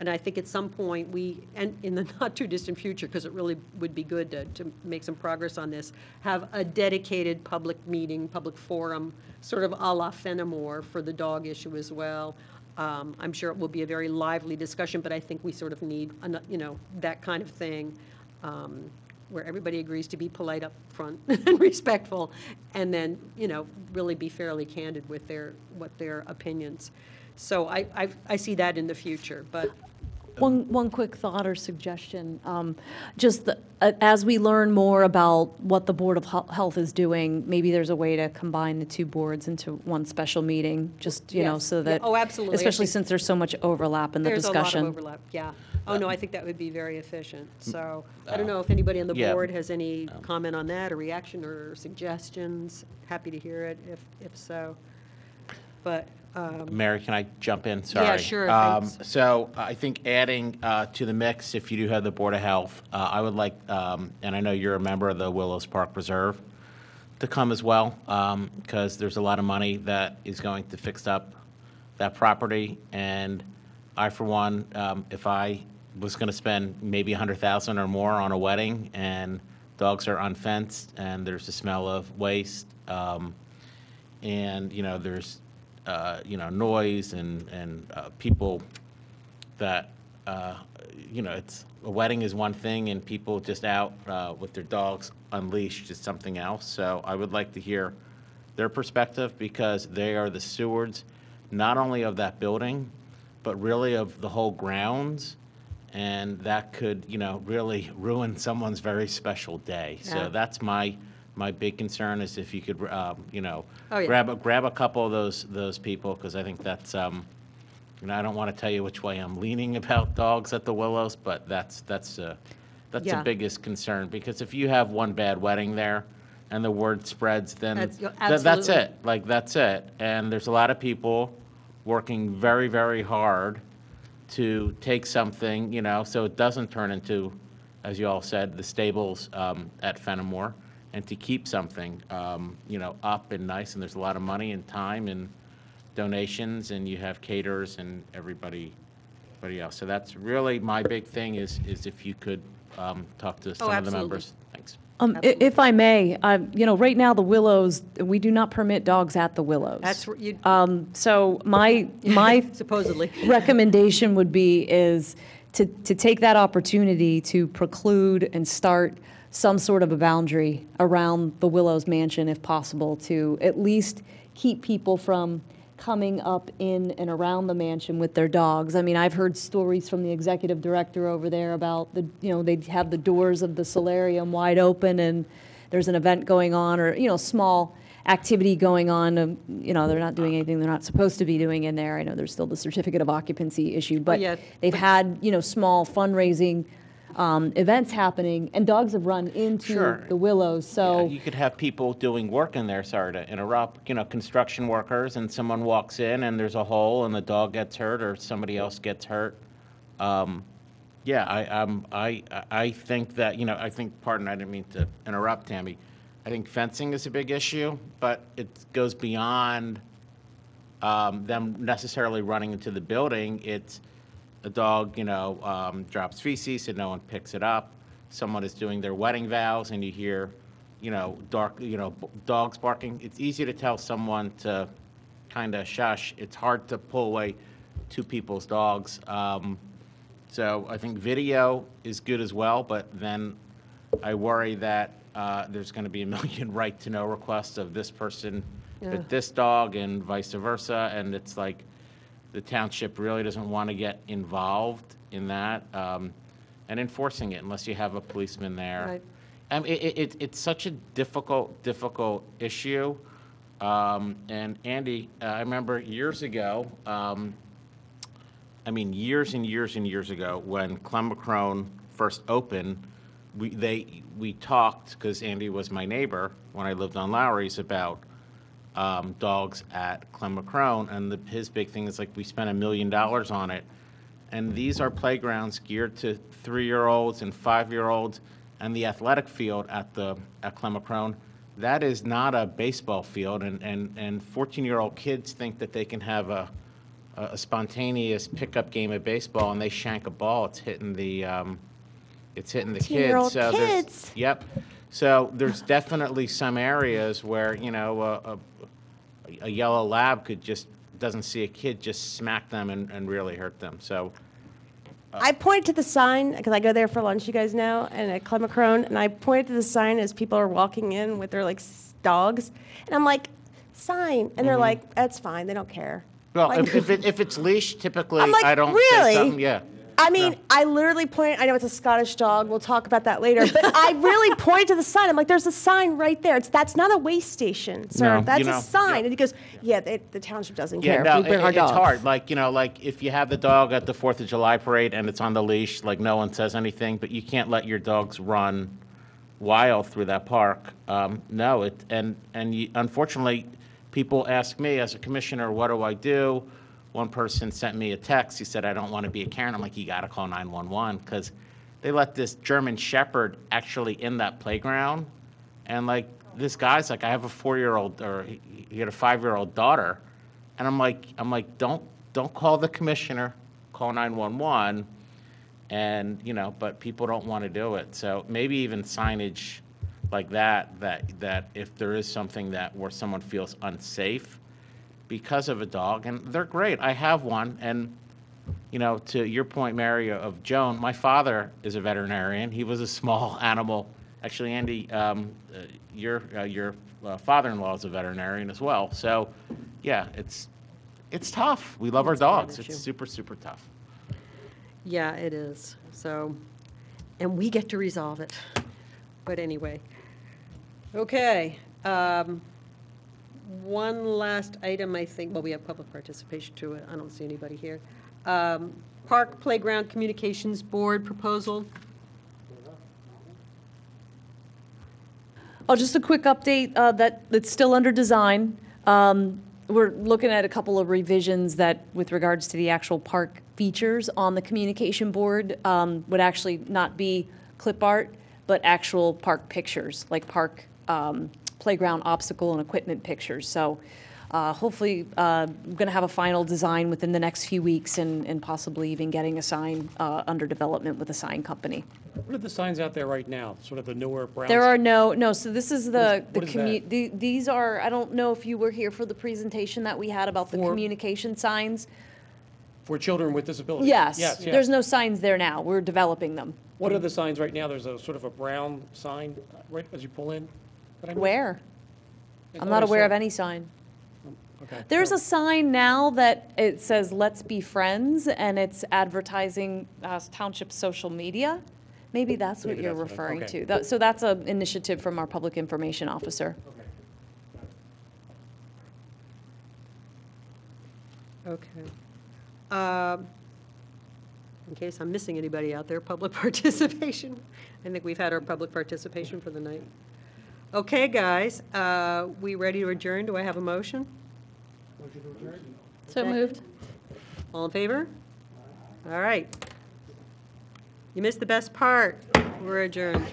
and I think at some point, we, and in the <laughs> not-too-distant future, because it really would be good to, to make some progress on this, have a dedicated public meeting, public forum, sort of à la Fenimore for the dog issue as well. Um, I'm sure it will be a very lively discussion, but I think we sort of need, you know, that kind of thing, um, where everybody agrees to be polite up front <laughs> and respectful, and then, you know, really be fairly candid with their, what their opinions. So I, I, I see that in the future, but One, one quick thought or suggestion, um, just the- uh, as we learn more about what the Board of Health is doing, maybe there's a way to combine the two boards into one special meeting, just, you know, Yes. so Yeah. that. Oh, absolutely. Especially since there's so much overlap in the there's a lot of discussion. overlap, yeah. Oh, no, I think that would be very efficient, so, I don't uh, know if anybody on the yeah. board has any comment on that, or reaction, or suggestions. Happy to hear it, if, if so. But, um, Mary, can I jump in? Sorry. sure, Um, thanks. So I think adding uh, to the mix, if you do have the Board of Health, uh, I would like, um, and I know you're a member of the Willows Park Reserve, to come as well, because there's a lot of money that is going to fix up that property. And I, for one, um, if I was going to spend maybe 100000 or more on a wedding, and dogs are unfenced, and there's the smell of waste, um, and, you know, there's uh, you know, noise and, and uh, people that, uh, you know, it's, a wedding is one thing and people just out uh, with their dogs unleashed is something else. So I would like to hear their perspective because they are the stewards, not only of that building, but really of the whole grounds. And that could, you know, really ruin someone's very special day. Yeah. So that's my, my big concern is if you could, um, you know, Oh, yeah. grab, a grab a couple of those, those people, because I think that's, um, you know, I don't want to tell you which way I'm leaning <laughs> about dogs at the Willows, but that's, that's, uh, that's the Yeah. biggest concern, because if you have one bad wedding there and the word spreads, then That's- you're th- that's absolutely- it, like, that's it. And there's a lot of people working very, very hard to take something, you know, so it doesn't turn into, as you all said, the stables um, at Fenimore, and to keep something, um, you know, up and nice, and there's a lot of money and time and donations, and you have caterers and everybody, everybody else. So that's really my big thing is, is if you could um, talk to some of the Oh, absolutely. members. Um, i- If I may, uh, you know, right now, the Willows, we do not permit dogs at the Willows. That's, you, Um, So my, <laughs> my supposedly. <laughs> recommendation would be is to, to take that opportunity to preclude and start some sort of a boundary around the Willows Mansion if possible, to at least keep people from coming up in and around the mansion with their dogs. I mean, I've heard stories from the executive director over there about the, you know, they'd have the doors of the solarium wide open and there's an event going on or, you know, small activity going on, um, you know, they're not doing anything they're not supposed to be doing in there. I know there's still the certificate of occupancy issue, but yeah, they've had, you know, small fundraising um, events happening, and dogs have run into Sure. the willows, Yeah, so. You could have people doing work in there, sorry to interrupt, you know, construction workers, and someone walks in and there's a hole and the dog gets hurt or somebody else gets hurt. Um, Yeah, I, um, I, I think that, you know, I think, pardon, I didn't mean to interrupt, Tammy. I think fencing is a big issue, but it goes beyond um, them necessarily running into the building. It's a dog, you know, um, drops feces and no one picks it up. Someone is doing their wedding vows and you hear, you know, dark, you know, b- dogs barking. It's easy to tell someone to kind of shush. It's hard to pull away two people's dogs. Um, so I think video is good as well, but then I worry that uh, there's going to be a <laughs> million right-to-know requests of this person Yeah. with this dog and vice versa, and it's like, the township really doesn't want to get involved in that, um, and enforcing it unless you have a policeman there. Right. Um, it, it, it- it's such a difficult, difficult issue. Um, and Andy, uh, I remember years ago, um, I mean, years and years and years ago, when Clem Macrone first opened, we, they, we talked, because Andy was my neighbor when I lived on Lowry's, about um, dogs at Clem Macrone, and the, his big thing is like, we spent a million dollars on it. And these are playgrounds geared to three-year-olds and five-year-olds, and the athletic field at the, at Clem Macrone, that is not a baseball field, and, and, and fourteen-year-old kids think that they can have a, a spontaneous pickup game of baseball, and they shank a ball, it's hitting the, um, it's hitting the kids. 14-year-old there's- kids. Yep. So there's definitely some areas where, you know, a, a, yellow lab could just, doesn't see a kid, just smack them and, and really hurt them. So, I point to the sign, because I go there for lunch, you guys know, and at Clem Macrone, and I point to the sign as people are walking in with their like s- dogs, and I'm like, sign, and they're like, that's fine, they don't care. Mm-hmm. well, Like- if, if it, if it's leashed, <laughs> typically, I'm like, I don't really? say something, yeah. I mean, I literally point. I know it's a Scottish dog. We'll talk about that later. But I really <laughs> point to the sign. I'm like, "There's a sign right there. It's that's not a waste station, sir. No, you that's know, a sign." yeah. And he goes, "Yeah, they, the township doesn't Yeah, care. no, we bring it- our it's hard. Like, you know, like if you have the dog at the Fourth of July parade and it's on the leash, like no one says anything, but you can't let your dogs run wild through that park. Um, no, it, and, and you- unfortunately, people ask me as a commissioner, what do I do? One person sent me a text. He said, I don't want to be a Karen. I'm like, you got to call 911 because they let this German Shepherd actually in that playground. And like, this guy's like, I have a four-year-old, or he, he had a five-year-old daughter. And I'm like, I'm like, don't, don't call the commissioner, call 911. And, you know, but people don't want to do it. So maybe even signage like that, that, that if there is something that, where someone feels unsafe, because of a dog, and they're great. I have one, and you know, to your point, Mary, of Joan, my father is a veterinarian. He was a small <laughs> animal. Actually, Andy, um, uh, your uh, your uh, father-in-law is a veterinarian as well. So, yeah, it's it's tough. We love our dogs. It's super super tough. Yeah, it is, so, and we get to resolve it. But anyway, okay. um, One last item, I think, well, we have public participation to it, I don't see anybody here. Um, Park Playground Communications Board proposal, Oh, just a quick update, uh, that, it's still under design. Um, We're looking at a couple of revisions that, with regards to the actual park features on the communication board, um, would actually not be clip art, but actual park pictures, like park um, playground obstacle and equipment pictures. So uh, hopefully, uh, we're going to have a final design within the next few weeks and and possibly even getting a sign uh, under development with a sign company. What are the signs out there right now? Sort of the newer brown? There are no, no, so this is the, the what is commu, the- these are, I don't know if you were here for the presentation that we had about the For- communication signs. For children with disabilities? Yes, Yes, yes. there's no signs there now, we're developing them. What are the signs right now? There's a sort of a brown sign right as you pull in? Did I miss- Where? I I'm thought not I aware saw- of any sign. Okay. There's No. a sign now that it says, "Let's be friends," and it's advertising uh, township social media. Maybe that's what Maybe you're that's what I- referring okay. to. That- So that's an initiative from our public information officer. okay. Um, In case I'm missing anybody out there, public <laughs> participation. I think we've had our public participation for the night. Okay, guys, uh, we ready to adjourn? Do I have a motion? So moved. All in favor? All right. You missed the best part. We're adjourned.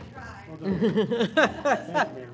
<laughs>